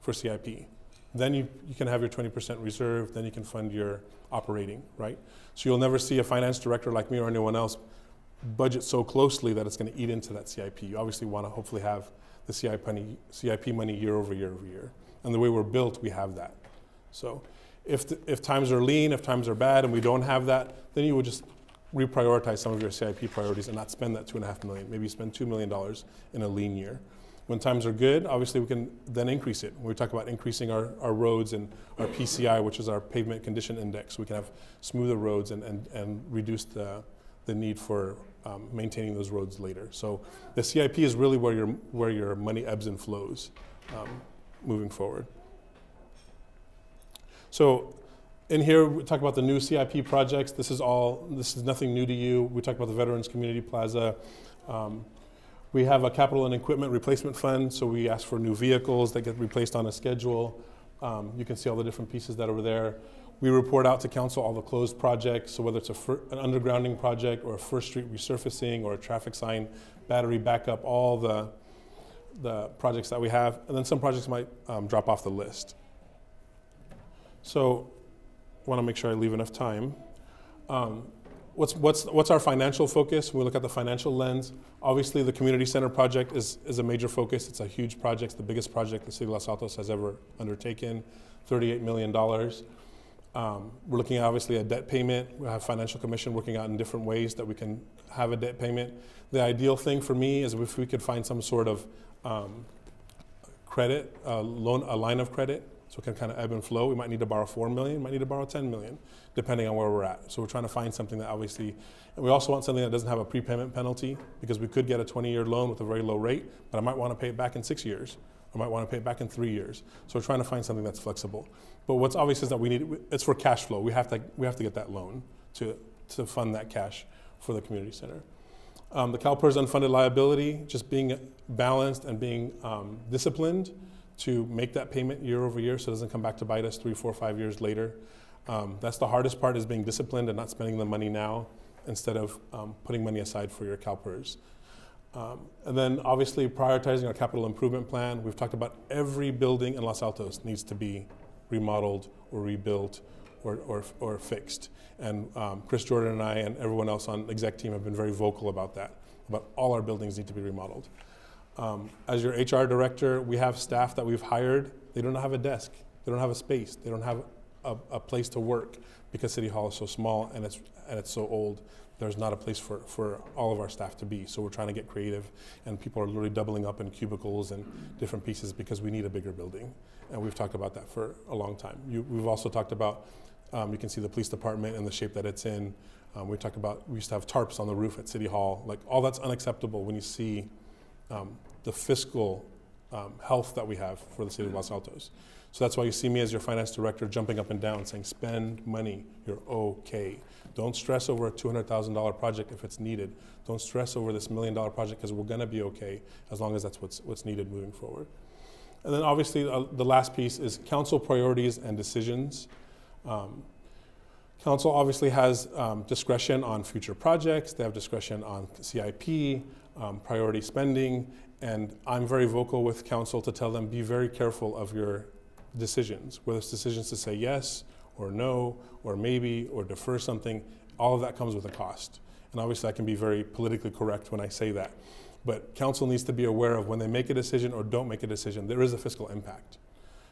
for CIP. Then you, you can have your 20% reserve, then you can fund your operating, right? So you'll never see a finance director like me or anyone else budget so closely that it's going to eat into that CIP. You obviously want to hopefully have the CIP money, CIP money year over year over year. And the way we're built, we have that. So if, the, if times are lean, if times are bad, and we don't have that, then you would just reprioritize some of your CIP priorities and not spend that two and a half million. Maybe spend two million dollars in a lean year. When times are good, obviously we can then increase it. We talk about increasing our, our roads and our PCI, which is our pavement condition index, we can have smoother roads and, and, and reduce the, the need for um, maintaining those roads later. So the CIP is really where your, where your money ebbs and flows um, moving forward. So in here, we talk about the new CIP projects. This is all, this is nothing new to you. We talk about the Veterans Community Plaza. Um, we have a capital and equipment replacement fund, so we ask for new vehicles that get replaced on a schedule. Um, you can see all the different pieces that are there. We report out to council all the closed projects, so whether it's fir- an undergrounding project or a First Street resurfacing or a traffic sign battery backup, all the, the projects that we have. And then some projects might um, drop off the list. So I want to make sure I leave enough time. Um, what's, what's, what's our financial focus? We look at the financial lens, obviously the community center project is, is a major focus. It's a huge project, the biggest project the city of Los Altos has ever undertaken, $38 million. Um, we're looking at obviously a debt payment. We have financial commission working out in different ways that we can have a debt payment. The ideal thing for me is if we could find some sort of um, credit, loan, a line of credit it can kind of ebb and flow. We might need to borrow 4 million, might need to borrow 10 million, depending on where we're at. So we're trying to find something that obviously, and we also want something that doesn't have a prepayment penalty because we could get a 20 year loan with a very low rate, but I might want to pay it back in six years. I might want to pay it back in three years. So we're trying to find something that's flexible. But what's obvious is that we need, it's for cash flow. We have to, we have to get that loan to, to fund that cash for the community center. Um, the CalPERS unfunded liability, just being balanced and being um, disciplined to make that payment year over year so it doesn't come back to bite us three, four, five years later. Um, that's the hardest part is being disciplined and not spending the money now instead of um, putting money aside for your CalPERS. Um, and then obviously prioritizing our capital improvement plan. We've talked about every building in Los Altos needs to be remodeled or rebuilt or, or, or fixed. And um, Chris Jordan and I and everyone else on the exec team have been very vocal about that, about all our buildings need to be remodeled. Um, as your HR director, we have staff that we've hired. They don't have a desk. They don't have a space. They don't have a, a place to work because City Hall is so small and it's, and it's so old. There's not a place for, for all of our staff to be. So we're trying to get creative, and people are literally doubling up in cubicles and different pieces because we need a bigger building. And we've talked about that for a long time. You, we've also talked about, um, you can see the police department and the shape that it's in. Um, we talked about, we used to have tarps on the roof at City Hall. Like, all that's unacceptable when you see um, the fiscal um, health that we have for the city of Los Altos. So that's why you see me as your finance director jumping up and down saying, spend money, you're okay. Don't stress over a $200,000 project if it's needed. Don't stress over this million dollar project because we're going to be okay as long as that's what's, what's needed moving forward. And then obviously uh, the last piece is council priorities and decisions. Um, council obviously has um, discretion on future projects. They have discretion on CIP, um, priority spending, and I'm very vocal with council to tell them be very careful of your decisions, whether it's decisions to say yes or no or maybe or defer something, all of that comes with a cost. And obviously, I can be very politically correct when I say that. But council needs to be aware of when they make a decision or don't make a decision, there is a fiscal impact.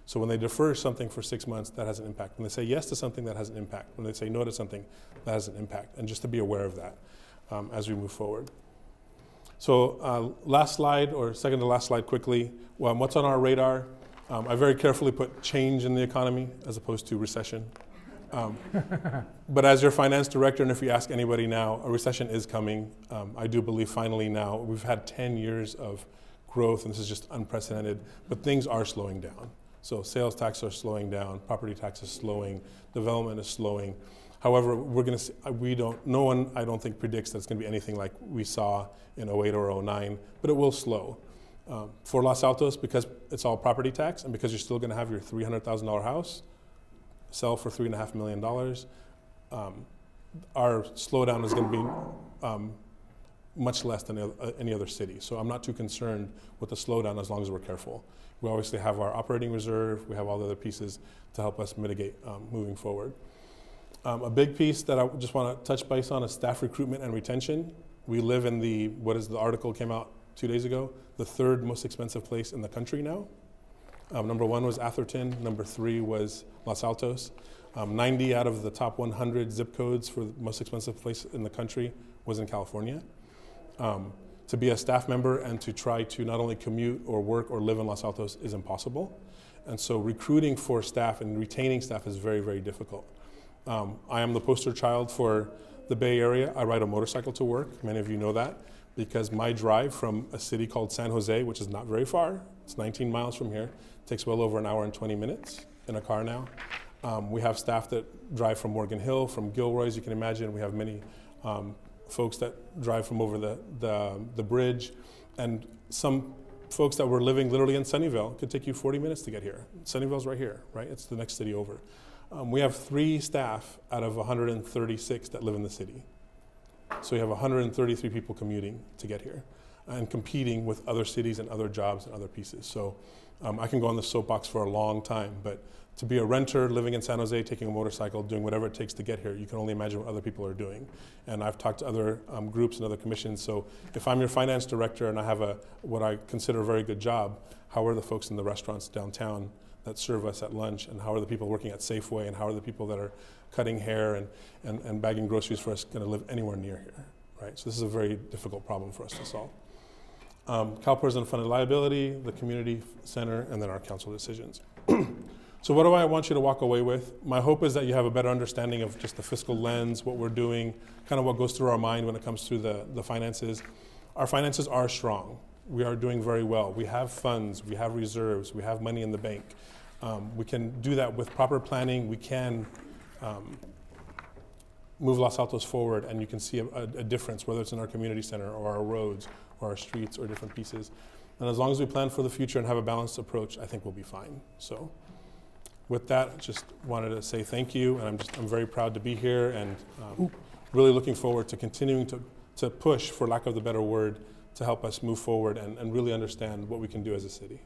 So when they defer something for six months, that has an impact. When they say yes to something, that has an impact. When they say no to something, that has an impact. And just to be aware of that um, as we move forward. So uh, last slide, or second to last slide quickly, well, what's on our radar? Um, I very carefully put change in the economy as opposed to recession. Um, but as your finance director, and if you ask anybody now, a recession is coming. Um, I do believe finally now, we've had 10 years of growth, and this is just unprecedented, but things are slowing down. So sales tax are slowing down, property tax is slowing, development is slowing. However, we're going to we don't no one I don't think predicts that it's going to be anything like we saw in 08 or 09, but it will slow. Um, for Los Altos, because it's all property tax and because you're still going to have your $300,000 house sell for $3.5 million, um, our slowdown is going to be um, much less than uh, any other city. So I'm not too concerned with the slowdown as long as we're careful. We obviously have our operating reserve, we have all the other pieces to help us mitigate um, moving forward. Um, a big piece that I just want to touch base on is staff recruitment and retention. We live in the, what is the article came out two days ago, the third most expensive place in the country now. Um, number one was Atherton. Number three was Los Altos. Um, 90 out of the top 100 zip codes for the most expensive place in the country was in California. Um, to be a staff member and to try to not only commute or work or live in Los Altos is impossible. And so recruiting for staff and retaining staff is very, very difficult. Um, I am the poster child for the Bay Area. I ride a motorcycle to work. Many of you know that because my drive from a city called San Jose, which is not very far, it's 19 miles from here, takes well over an hour and 20 minutes in a car now. Um, we have staff that drive from Morgan Hill, from Gilroy's, you can imagine. We have many um, folks that drive from over the, the, the, bridge. And some folks that were living literally in Sunnyvale could take you 40 minutes to get here. Sunnyvale's right here, right? It's the next city over. Um, we have three staff out of 136 that live in the city. So we have 133 people commuting to get here and competing with other cities and other jobs and other pieces. So um, I can go on the soapbox for a long time, but to be a renter living in San Jose, taking a motorcycle, doing whatever it takes to get here, you can only imagine what other people are doing. And I've talked to other um, groups and other commissions. So if I'm your finance director and I have a what I consider a very good job, how are the folks in the restaurants downtown that serve us at lunch, and how are the people working at Safeway, and how are the people that are cutting hair and, and, and bagging groceries for us going to live anywhere near here, right? So this is a very difficult problem for us to solve. Um, CalPERS unfunded liability, the community center, and then our council decisions. so what do I want you to walk away with? My hope is that you have a better understanding of just the fiscal lens, what we're doing, kind of what goes through our mind when it comes to the, the finances. Our finances are strong. We are doing very well. We have funds, we have reserves, we have money in the bank. Um, we can do that with proper planning. We can um, move Los Altos forward, and you can see a, a, a, difference, whether it's in our community center or our roads or our streets or different pieces. And as long as we plan for the future and have a balanced approach, I think we'll be fine. So, with that, I just wanted to say thank you, and I'm just I'm very proud to be here, and um, really looking forward to continuing to to push, for lack of the better word, to help us move forward and, and really understand what we can do as a city.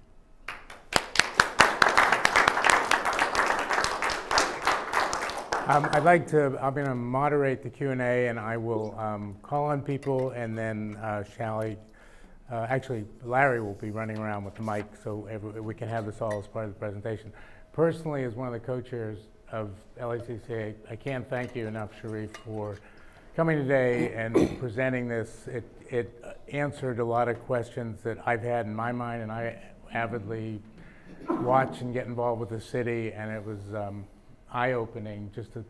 Um, I'd like to, I'm going to moderate the Q&A and I will um, call on people and then uh, Shelly, uh, actually Larry will be running around with the mic so every, we can have this all as part of the presentation. Personally, as one of the co-chairs of LACC, I can't thank you enough, Sharif, for coming today and presenting this. It, it answered a lot of questions that I've had in my mind and I avidly watch and get involved with the city and it was um, eye-opening just to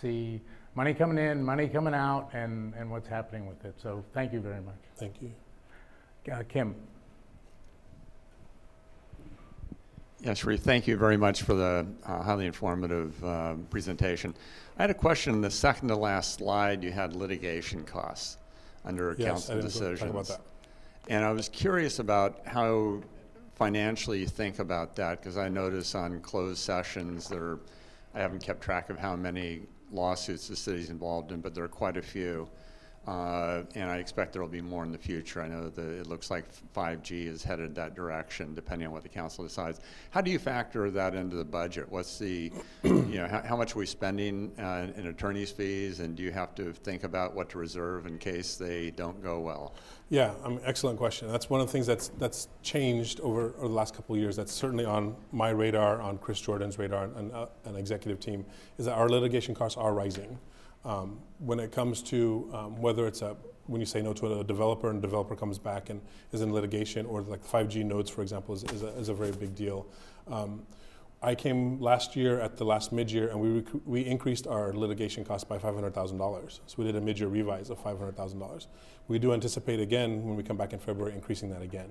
see money coming in, money coming out, and, and what's happening with it. So thank you very much. Thank you. Uh, Kim. Yes, Sharif, thank you very much for the uh, highly informative uh, presentation. I had a question. In the second to last slide, you had litigation costs under Yes, I council decisions. talk about that. And I was curious about how financially you think about that, because I notice on closed sessions, there, I haven't kept track of how many lawsuits the city's involved in, but there are quite a few. Uh, and I expect there will be more in the future. I know that it looks like 5G is headed that direction, depending on what the council decides. How do you factor that into the budget? What's the, you know, how, how much are we spending uh, in attorney's fees, and do you have to think about what to reserve in case they don't go well? Yeah, um, excellent question. That's one of the things that's that's changed over, over the last couple of years. That's certainly on my radar, on Chris Jordan's radar, and uh, an executive team, is that our litigation costs are rising. Um, when it comes to um, whether it's a when you say no to a developer and developer comes back and is in litigation, or like 5G nodes, for example, is, is, a, is a very big deal. Um, I came last year at the last mid-year, and we we increased our litigation cost by five hundred thousand dollars. So we did a mid-year revise of five hundred thousand dollars. We do anticipate again when we come back in February increasing that again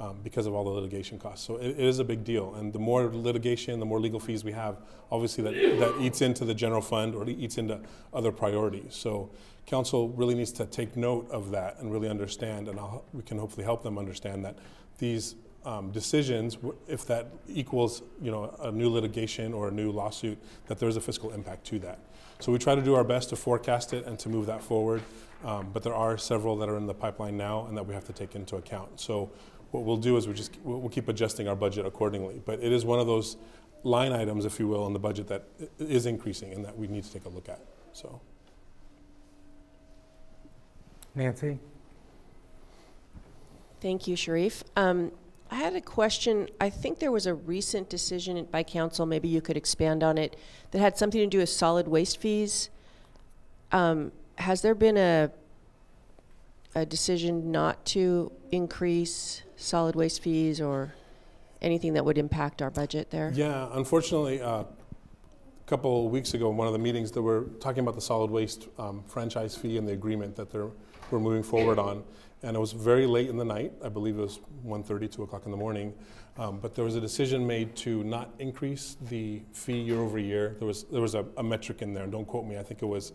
um, because of all the litigation costs. So it, it is a big deal, and the more litigation, the more legal fees we have, obviously that that eats into the general fund or eats into other priorities. So council really needs to take note of that and really understand, and I'll, we can hopefully help them understand that these um, decisions, if that equals, you know, a new litigation or a new lawsuit, that there's a fiscal impact to that. So we try to do our best to forecast it and to move that forward, um, but there are several that are in the pipeline now and that we have to take into account. So what we'll do is we just we'll, we'll keep adjusting our budget accordingly. But it is one of those line items, if you will, in the budget that is increasing and that we need to take a look at. So. Nancy? Thank you, Sharif. Um, I had a question. I think there was a recent decision by council, maybe you could expand on it, that had something to do with solid waste fees. Um, has there been a, a decision not to increase solid waste fees or anything that would impact our budget there? Yeah, unfortunately, uh, a couple weeks ago, in one of the meetings, they were talking about the solid waste um, franchise fee and the agreement that they're, we're moving forward on. And it was very late in the night. I believe it was 1.30, 2 o'clock in the morning. Um, but there was a decision made to not increase the fee year over year. There was, there was a, a metric in there, and don't quote me, I think it was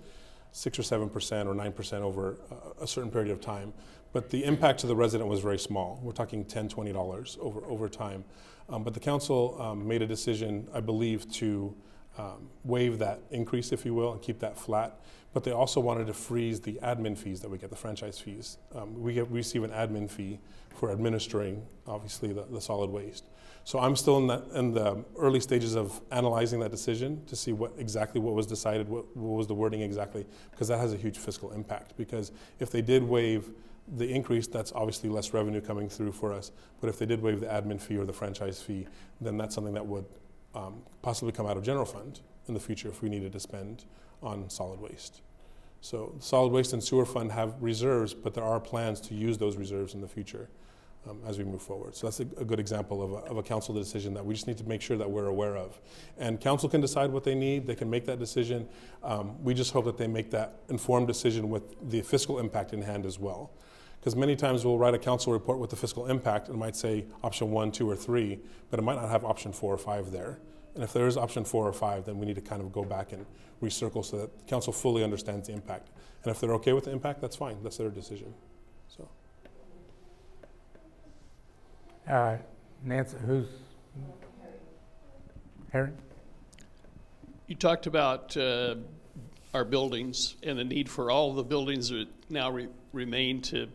6 or 7% or 9% over a, a certain period of time. But the impact to the resident was very small. We're talking $10, $20 over, over time. Um, but the council um, made a decision, I believe, to um, waive that increase, if you will, and keep that flat. But they also wanted to freeze the admin fees that we get, the franchise fees. Um, we, get, we receive an admin fee for administering, obviously, the, the solid waste. So I'm still in, that, in the early stages of analyzing that decision to see what exactly what was decided, what, what was the wording exactly, because that has a huge fiscal impact. Because if they did waive the increase, that's obviously less revenue coming through for us. But if they did waive the admin fee or the franchise fee, then that's something that would um, possibly come out of general fund in the future if we needed to spend on solid waste. So solid waste and sewer fund have reserves, but there are plans to use those reserves in the future um, as we move forward. So that's a, a good example of a, of a council decision that we just need to make sure that we're aware of. And council can decide what they need; they can make that decision. Um, we just hope that they make that informed decision with the fiscal impact in hand as well. Because many times we'll write a council report with the fiscal impact and might say option one, two, or three, but it might not have option four or five there. And if there is option four or five, then we need to kind of go back and recircle so that the council fully understands the impact. And if they're okay with the impact, that's fine. That's their decision. So, Uh, Nancy, who's? Harry? You talked about uh, our buildings and the need for all the buildings that now re- remain to get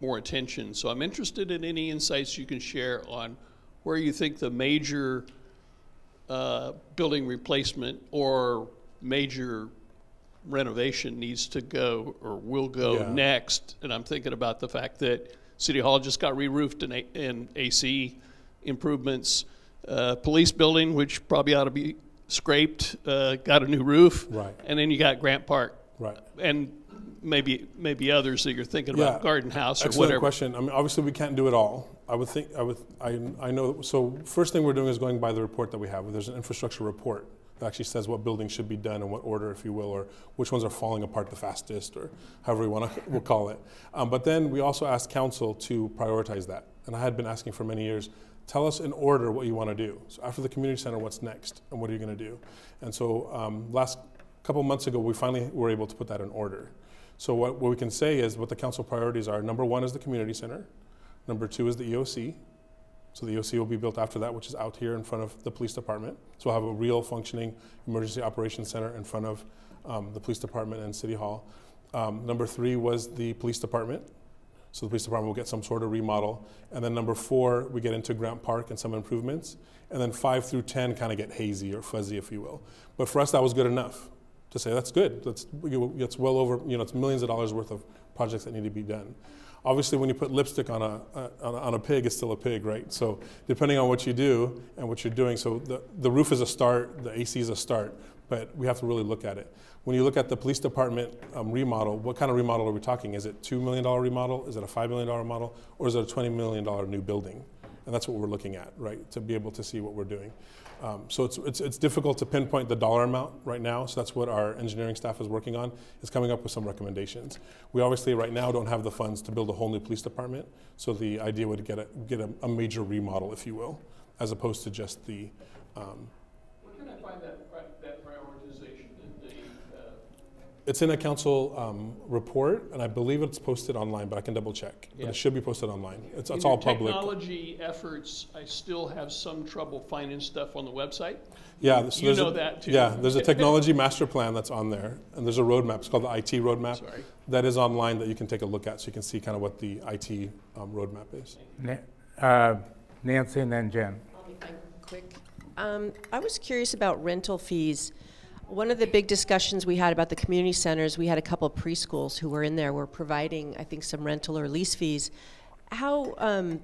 more attention. So I'm interested in any insights you can share on where you think the major uh, building replacement or major renovation needs to go or will go Yeah. next. And I'm thinking about the fact that City Hall just got re-roofed and, A- and AC improvements. Uh, police building, which probably ought to be scraped, uh, got a new roof. Right. And then you got Grant Park. Right. And maybe maybe others that you're thinking about, Yeah. Garden House or Excellent whatever. question. I mean, obviously, we can't do it all. I would think, I would, I, I know, so first thing we're doing is going by the report that we have. There's an infrastructure report that actually says what buildings should be done in what order, if you will, or which ones are falling apart the fastest, or however we want to, we'll call it. Um, but then we also asked council to prioritize that. And I had been asking for many years, tell us in order what you want to do. So after the community center, what's next, and what are you going to do? And so um, last couple months ago, we finally were able to put that in order. So what, what we can say is what the council priorities are. Number one is the community center. Number two is the EOC. So the EOC will be built after that, which is out here in front of the police department. So we'll have a real functioning emergency operations center in front of um, the police department and city hall. Um, number three was the police department. So the police department will get some sort of remodel. And then number four, we get into Grant Park and some improvements. And then five through 10 kind of get hazy or fuzzy, if you will. But for us, that was good enough to say that's good. That's, you- it's well over, you know, it's millions of dollars worth of projects that need to be done. Obviously, when you put lipstick on a, a- on a, on a pig, it's still a pig, right? So depending on what you do and what you're doing, so the, the roof is a start, the AC is a start, but we have to really look at it. When you look at the police department um, remodel, what kind of remodel are we talking? Is it $2 million remodel? Is it a $5 million remodel? Or is it a $20 million new building? And that's what we're looking at, right, to be able to see what we're doing. Um, so it's, it's, it's difficult to pinpoint the dollar amount right now. So that's what our engineering staff is working on, is coming up with some recommendations. We obviously right now don't have the funds to build a whole new police department. So the idea would get a, get a, a major remodel, if you will, as opposed to just the, um, Where can I find that, prioritization in the, uh, it's in a council um, report, and I believe it's posted online, but I can double check. But it should be posted online. It's, in it's your all public. Technology efforts, I still have some trouble finding stuff on the website. Yeah, so You know a, that, too. Yeah, there's a technology master plan that's on there, and there's a roadmap. It's called the IT roadmap. Sorry. That is online that you can take a look at, so you can see kind of what the IT um, roadmap is. Na- uh, Nancy and then Jen. I'll be quick. Um, I was curious about rental fees. One of the big discussions we had about the community centers, we had a couple of preschools who were in there, were providing, I think, some rental or lease fees. How um,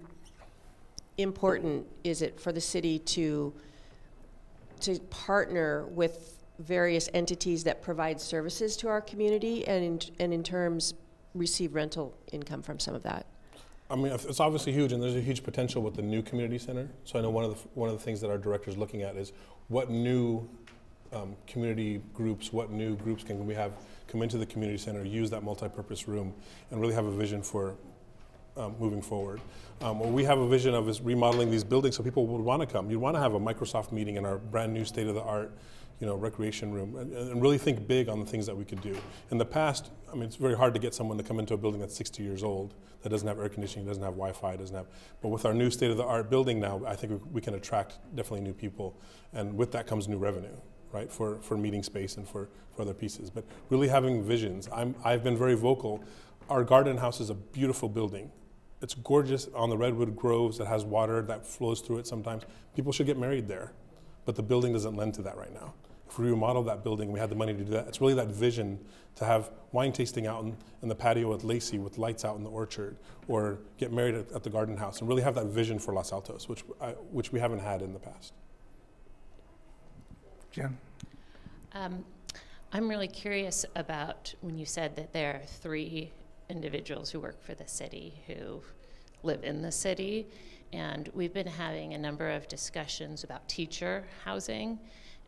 important is it for the city to to partner with various entities that provide services to our community, and in, and in terms receive rental income from some of that? I mean, it's obviously huge, and there's a huge potential with the new community center. So I know one of the one of the things that our director is looking at is what new um, community groups, what new groups can we have come into the community center, use that multi-purpose room, and really have a vision for um, moving forward. Um, what we have a vision of is remodeling these buildings so people would want to come. You'd want to have a Microsoft meeting in our brand new state-of-the-art, you know, recreation room, and, and really think big on the things that we could do. In the past, I mean, it's very hard to get someone to come into a building that's 60 years old that doesn't have air conditioning, doesn't have Wi-Fi, doesn't have. But with our new state-of-the-art building now, I think we, we can attract definitely new people, and with that comes new revenue right, for, for meeting space and for, for other pieces. But really having visions. I'm, I've been very vocal. Our garden house is a beautiful building. It's gorgeous on the redwood groves. It has water that flows through it sometimes. People should get married there, but the building doesn't lend to that right now. If we remodel that building, and we had the money to do that. It's really that vision to have wine tasting out in, in the patio at Lacey with lights out in the orchard, or get married at, at the garden house, and really have that vision for Los Altos, which, I, which we haven't had in the past. Jen? Um, I'm really curious about when you said that there are three individuals who work for the city who live in the city. And we've been having a number of discussions about teacher housing.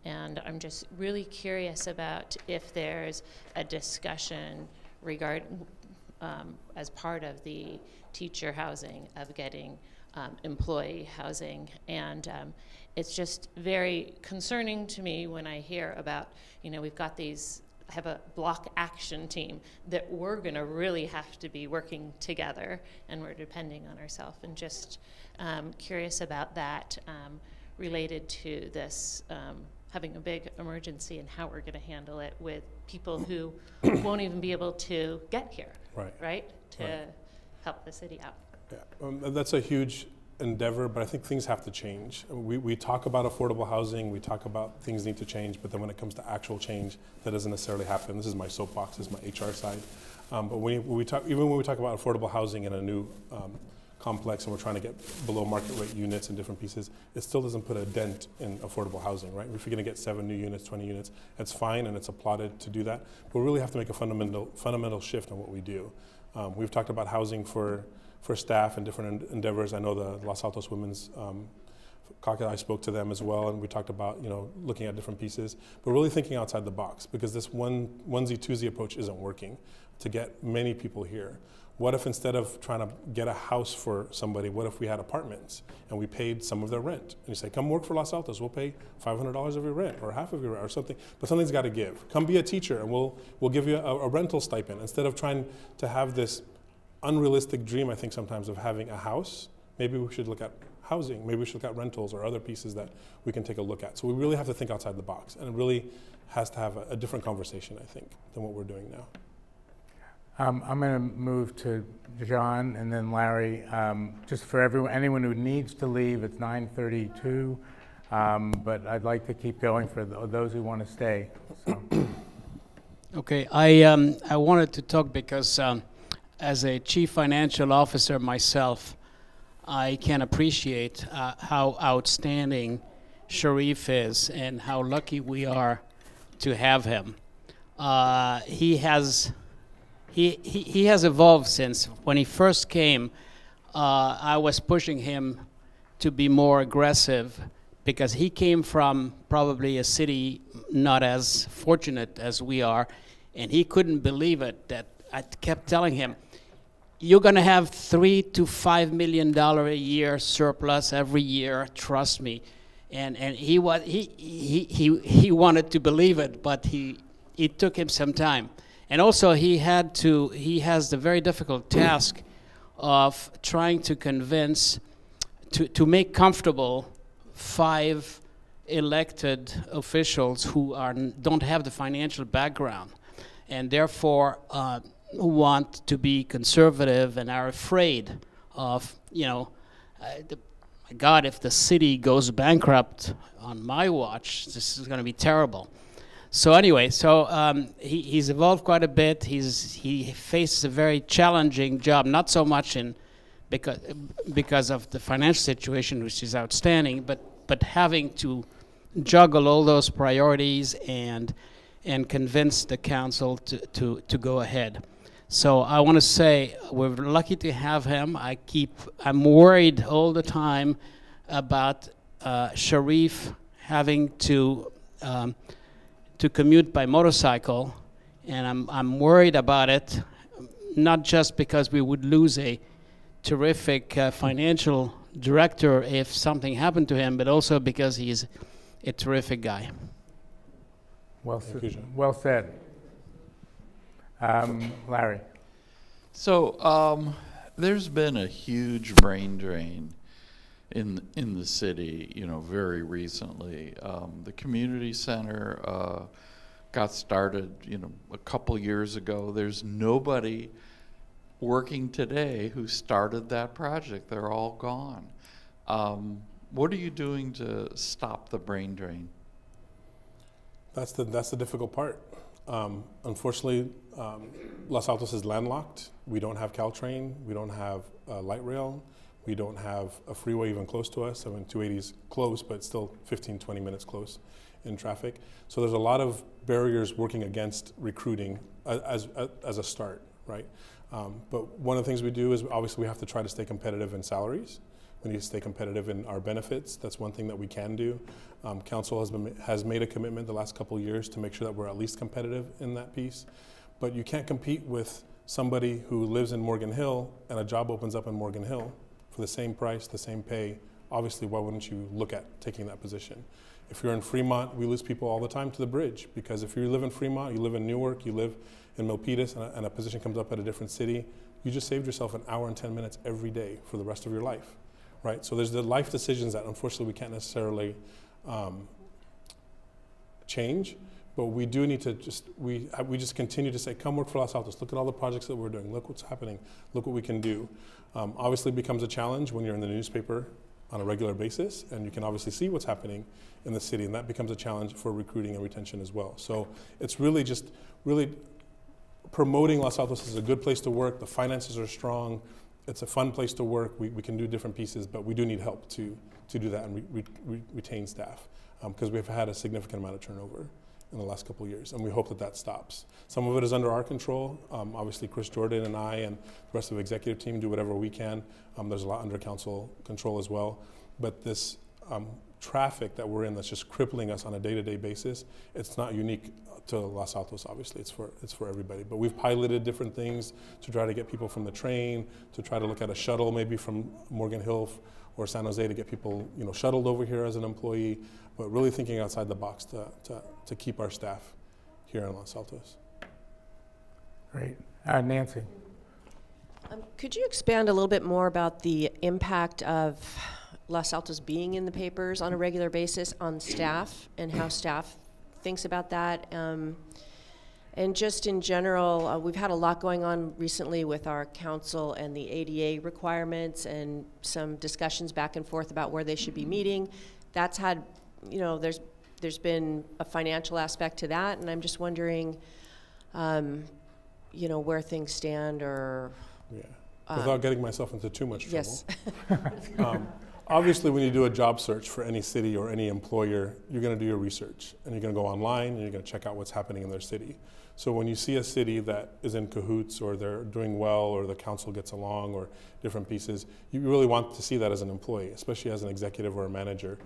And I'm just really curious about if there's a discussion regarding, um, as part of the teacher housing, of getting um, employee housing. And um, it's just very concerning to me when I hear about, you know, we've got these, have a block action team that we're going to really have to be working together and we're depending on ourselves. And just um, curious about that um, related to this um, having a big emergency and how we're going to handle it with people who won't even be able to get here, Right. right? To Right. help the city out. Yeah, um, that's a huge endeavor, but I think things have to change. We, we talk about affordable housing, we talk about things need to change, but then when it comes to actual change, that doesn't necessarily happen. This is my soapbox, this is my HR side. Um, but when, we talk, even when we talk about affordable housing in a new um, complex and we're trying to get below market rate units in different pieces, it still doesn't put a dent in affordable housing, right? If you're going to get seven new units, 20 units, it's fine and it's applauded to do that. But we really have to make a fundamental, fundamental shift in what we do. Um, we've talked about housing for, for staff and different endeavors. I know the Los Altos Women's um, I spoke to them as well, and we talked about you know looking at different pieces, but really thinking outside the box because this one onesie twosie approach isn't working to get many people here. What if instead of trying to get a house for somebody, what if we had apartments and we paid some of their rent? And you say, come work for Los Altos, we'll pay $500 of your rent or half of your rent or something, but something's got to give. Come be a teacher and we'll, we'll give you a, a rental stipend instead of trying to have this unrealistic dream, I think, sometimes of having a house. Maybe we should look at housing, maybe we should look at rentals or other pieces that we can take a look at. So we really have to think outside the box and it really has to have a, a different conversation, I think, than what we're doing now. Um, I'm going to move to John and then Larry. Um, just for everyone, anyone who needs to leave, it's 9:32. Um, but I'd like to keep going for th- those who want to stay. So, Okay, I, um, I wanted to talk because um, as a chief financial officer myself, I can appreciate uh, how outstanding Sharif is and how lucky we are to have him. Uh, he has he, he, he has evolved since when he first came. Uh, I was pushing him to be more aggressive because he came from probably a city not as fortunate as we are, and he couldn't believe it. That I kept telling him, "You're going to have three to five million dollar a year surplus every year. Trust me." And and he was he he he, he wanted to believe it, but he it took him some time. And also, he had to he has the very difficult task of trying to convince to, to make comfortable five elected officials who are, don't have the financial background and therefore uh, want to be conservative and are afraid of, you know, uh, the, my God, if the city goes bankrupt on my watch, this is going to be terrible. So anyway, so um, he, he's evolved quite a bit. He's he faces a very challenging job, not so much in because because of the financial situation, which is outstanding, but but having to juggle all those priorities and and convince the council to, to, to go ahead. So I want to say we're lucky to have him. I keep I'm worried all the time about uh, Sharif having to um, to commute by motorcycle, and I'm I'm worried about it, not just because we would lose a terrific uh, financial director if something happened to him, but also because he's a terrific guy. well, Thank you, well said. Um, Larry. So, um, there's been a huge brain drain in in the city, you know, very recently. Um, the community center uh, got started, you know, a couple years ago. There's nobody working today who started that project. They're all gone. Um, what are you doing to stop the brain drain? That's the that's the difficult part. Um, unfortunately, um, Los Altos is landlocked. We don't have Caltrain. We don't have uh, light rail. We don't have a freeway even close to us. I mean, 280 is close, but still 15, 20 minutes close in traffic. So there's a lot of barriers working against recruiting as, as, as a start, right? Um, but one of the things we do is obviously we have to try to stay competitive in salaries. We need to stay competitive in our benefits. That's one thing that we can do. Um, council has been has made a commitment the last couple years to make sure that we're at least competitive in that piece. But you can't compete with somebody who lives in Morgan Hill and a job opens up in Morgan Hill for the same price, the same pay. Obviously, why wouldn't you look at taking that position? If you're in Fremont, we lose people all the time to the bridge because if you live in Fremont, you live in Newark, you live in Milpitas, and a, and a position comes up at a different city, you just saved yourself an hour and 10 minutes every day for the rest of your life, right? So there's the life decisions that unfortunately we can't necessarily um, change, But we do need to just, we, uh, we just continue to say, come work for Los Altos. Look at all the projects that we're doing. Look what's happening. Look what we can do. Um, obviously, becomes a challenge when you're in the newspaper on a regular basis, and you can obviously see what's happening in the city, and that becomes a challenge for recruiting and retention as well. So it's really just really promoting Los Altos as a good place to work. The finances are strong. It's a fun place to work. We, we can do different pieces, but we do need help to, to do that and re, re, re, retain staff because um, we've had a significant amount of turnover in the last couple of years, and we hope that that stops. Some of it is under our control. Um, obviously, Chris Jordan and I and the rest of the executive team do whatever we can. Um, there's a lot under council control as well. But this um, traffic that we're in that's just crippling us on a day-to-day basis, it's not unique to Los Altos, obviously. It's for, it's for everybody. But we've piloted different things to try to get people from the train, to try to look at a shuttle maybe from Morgan Hill or San Jose to get people you know, shuttled over here as an employee, but really thinking outside the box to, to, to keep our staff here in Los Altos. Great. Uh, Nancy. Um, could you expand a little bit more about the impact of Los Altos being in the papers on a regular basis on staff and how staff thinks about that? Um, and just in general, uh, we've had a lot going on recently with our council and the ADA requirements and some discussions back and forth about where they should be meeting. That's had, you know, there's there's been a financial aspect to that, and I'm just wondering, um, you know, where things stand or. Yeah. Without getting myself into too much trouble. Yes. um, obviously, when you do a job search for any city or any employer, you're going to do your research and you're going to go online and you're going to check out what's happening in their city. So when you see a city that is in cahoots or they're doing well or the council gets along or different pieces, you really want to see that as an employee, especially as an executive or a manager.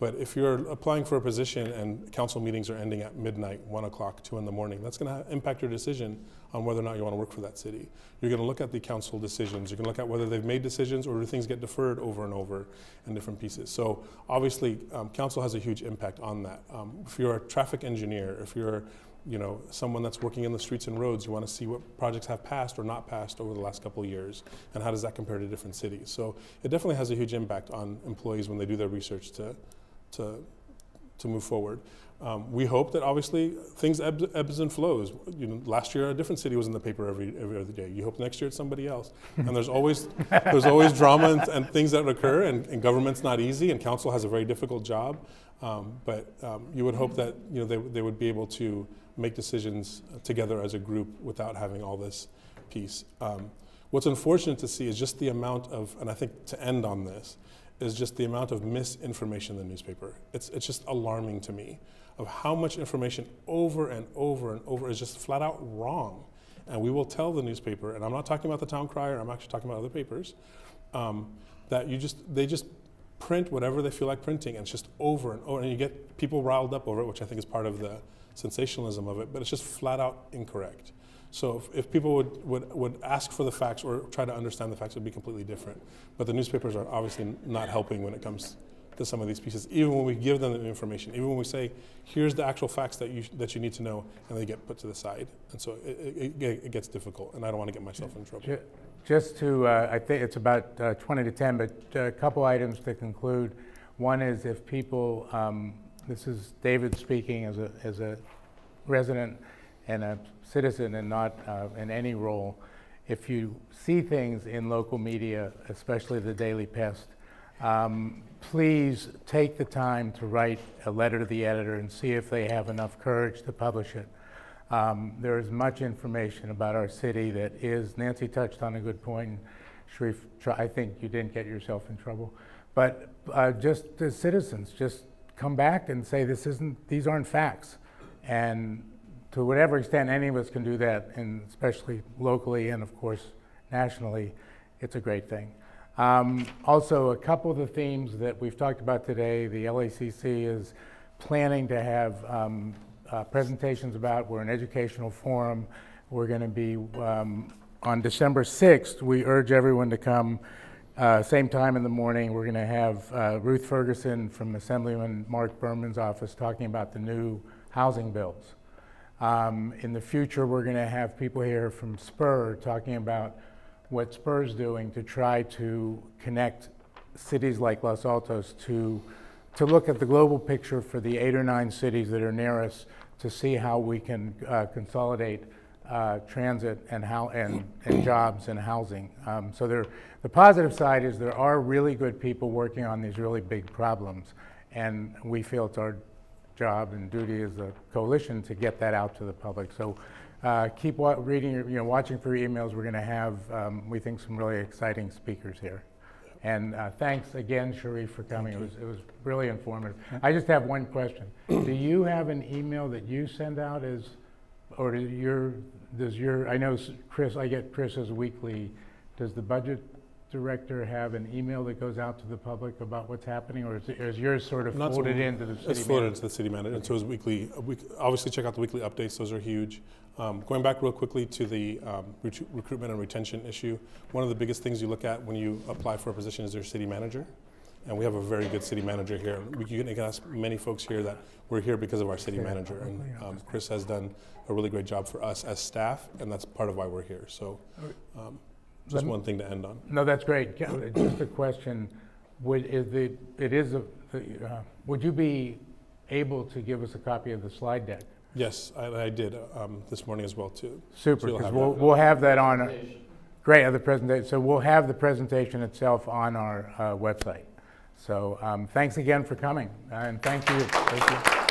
But if you're applying for a position and council meetings are ending at midnight, one o'clock, two in the morning, that's going to impact your decision on whether or not you want to work for that city. You're going to look at the council decisions. You're going to look at whether they've made decisions or do things get deferred over and over in different pieces. So obviously, um, council has a huge impact on that. Um, if you're a traffic engineer, if you're you know, someone that's working in the streets and roads, you want to see what projects have passed or not passed over the last couple of years, and how does that compare to different cities. So it definitely has a huge impact on employees when they do their research to, to, to move forward. Um, we hope that obviously things ebbs, ebbs, and flows. You know, last year a different city was in the paper every every other day. You hope next year it's somebody else. And there's always there's always drama and, and, things that occur, and, and, government's not easy, and council has a very difficult job. Um, but um, you would hope that you know they, they would be able to make decisions together as a group without having all this piece. Um, what's unfortunate to see is just the amount of, and I think to end on this, is just the amount of misinformation in the newspaper. It's, it's just alarming to me of how much information over and over and over is just flat out wrong. And we will tell the newspaper, and I'm not talking about the Town Crier, I'm actually talking about other papers, um, that you just, they just print whatever they feel like printing, and it's just over and over, and you get people riled up over it, which I think is part of the sensationalism of it, but it's just flat out incorrect. So if, if, people would, would, would ask for the facts or try to understand the facts, it would be completely different. But the newspapers are obviously not helping when it comes to some of these pieces, even when we give them the information, even when we say, here's the actual facts that you, that you need to know, and they get put to the side. And so it, it, it gets difficult, and I don't want to get myself in trouble. Just to, uh, I think it's about uh, 20 to 10, but a couple items to conclude. One is if people, um, this is David speaking as a, as a resident and a citizen and not uh, in any role, if you see things in local media, especially the Daily Pest, um, please take the time to write a letter to the editor and see if they have enough courage to publish it. Um, there is much information about our city that is, Nancy touched on a good point, Sharif, I think you didn't get yourself in trouble, but uh, just as citizens, just come back and say this isn't, these aren't facts. And to whatever extent any of us can do that, and especially locally and of course nationally, it's a great thing. Um, also, a couple of the themes that we've talked about today, the LACC is planning to have um, uh, presentations about. We're an educational forum. We're going to be um, on December 6th. We urge everyone to come. Uh, same time in the morning, we're going to have uh, Ruth Ferguson from Assemblyman Marc Berman's office talking about the new housing bills. Um, in the future, we're going to have people here from Spur talking about what Spur's doing to try to connect cities like Los Altos to, to look at the global picture for the eight or nine cities that are near us to see how we can uh, consolidate uh, transit and, how, and, and jobs and housing. Um, so there, the positive side is there are really good people working on these really big problems, and we feel it's our job and duty as a coalition to get that out to the public. So uh, keep wa- reading, your- you know, watching for your emails. We're going to have, um, we think, some really exciting speakers here. And uh, thanks again, Sharif, for coming. It was, it was really informative. I just have one question. Do you have an email that you send out as, or do your, does your, I know Chris, I get Chris's weekly, does the budget director have an email that goes out to the public about what's happening, or is, is yours sort of Not so- folded into the city? It's floated manager? into the city manager, so is weekly, uh, week, obviously check out the weekly updates, those are huge. Um, going back real quickly to the um, recru- recruitment and retention issue, one of the biggest things you look at when you apply for a position is their city manager. And we have a very good city manager here. We you can ask many folks here that we're here because of our city manager. And um, Chris has done a really great job for us as staff, and that's part of why we're here. So um, just one thing to end on. No, that's great. Just a question, would, is the, it is a, the, uh, would you be able to give us a copy of the slide deck? Yes, I, I did um, this morning as well too. Super, because we'll, that. we'll have that on, uh, great, the presentation, so we'll have the presentation itself on our uh, website. So, um, thanks again for coming, and thank you. Thank you.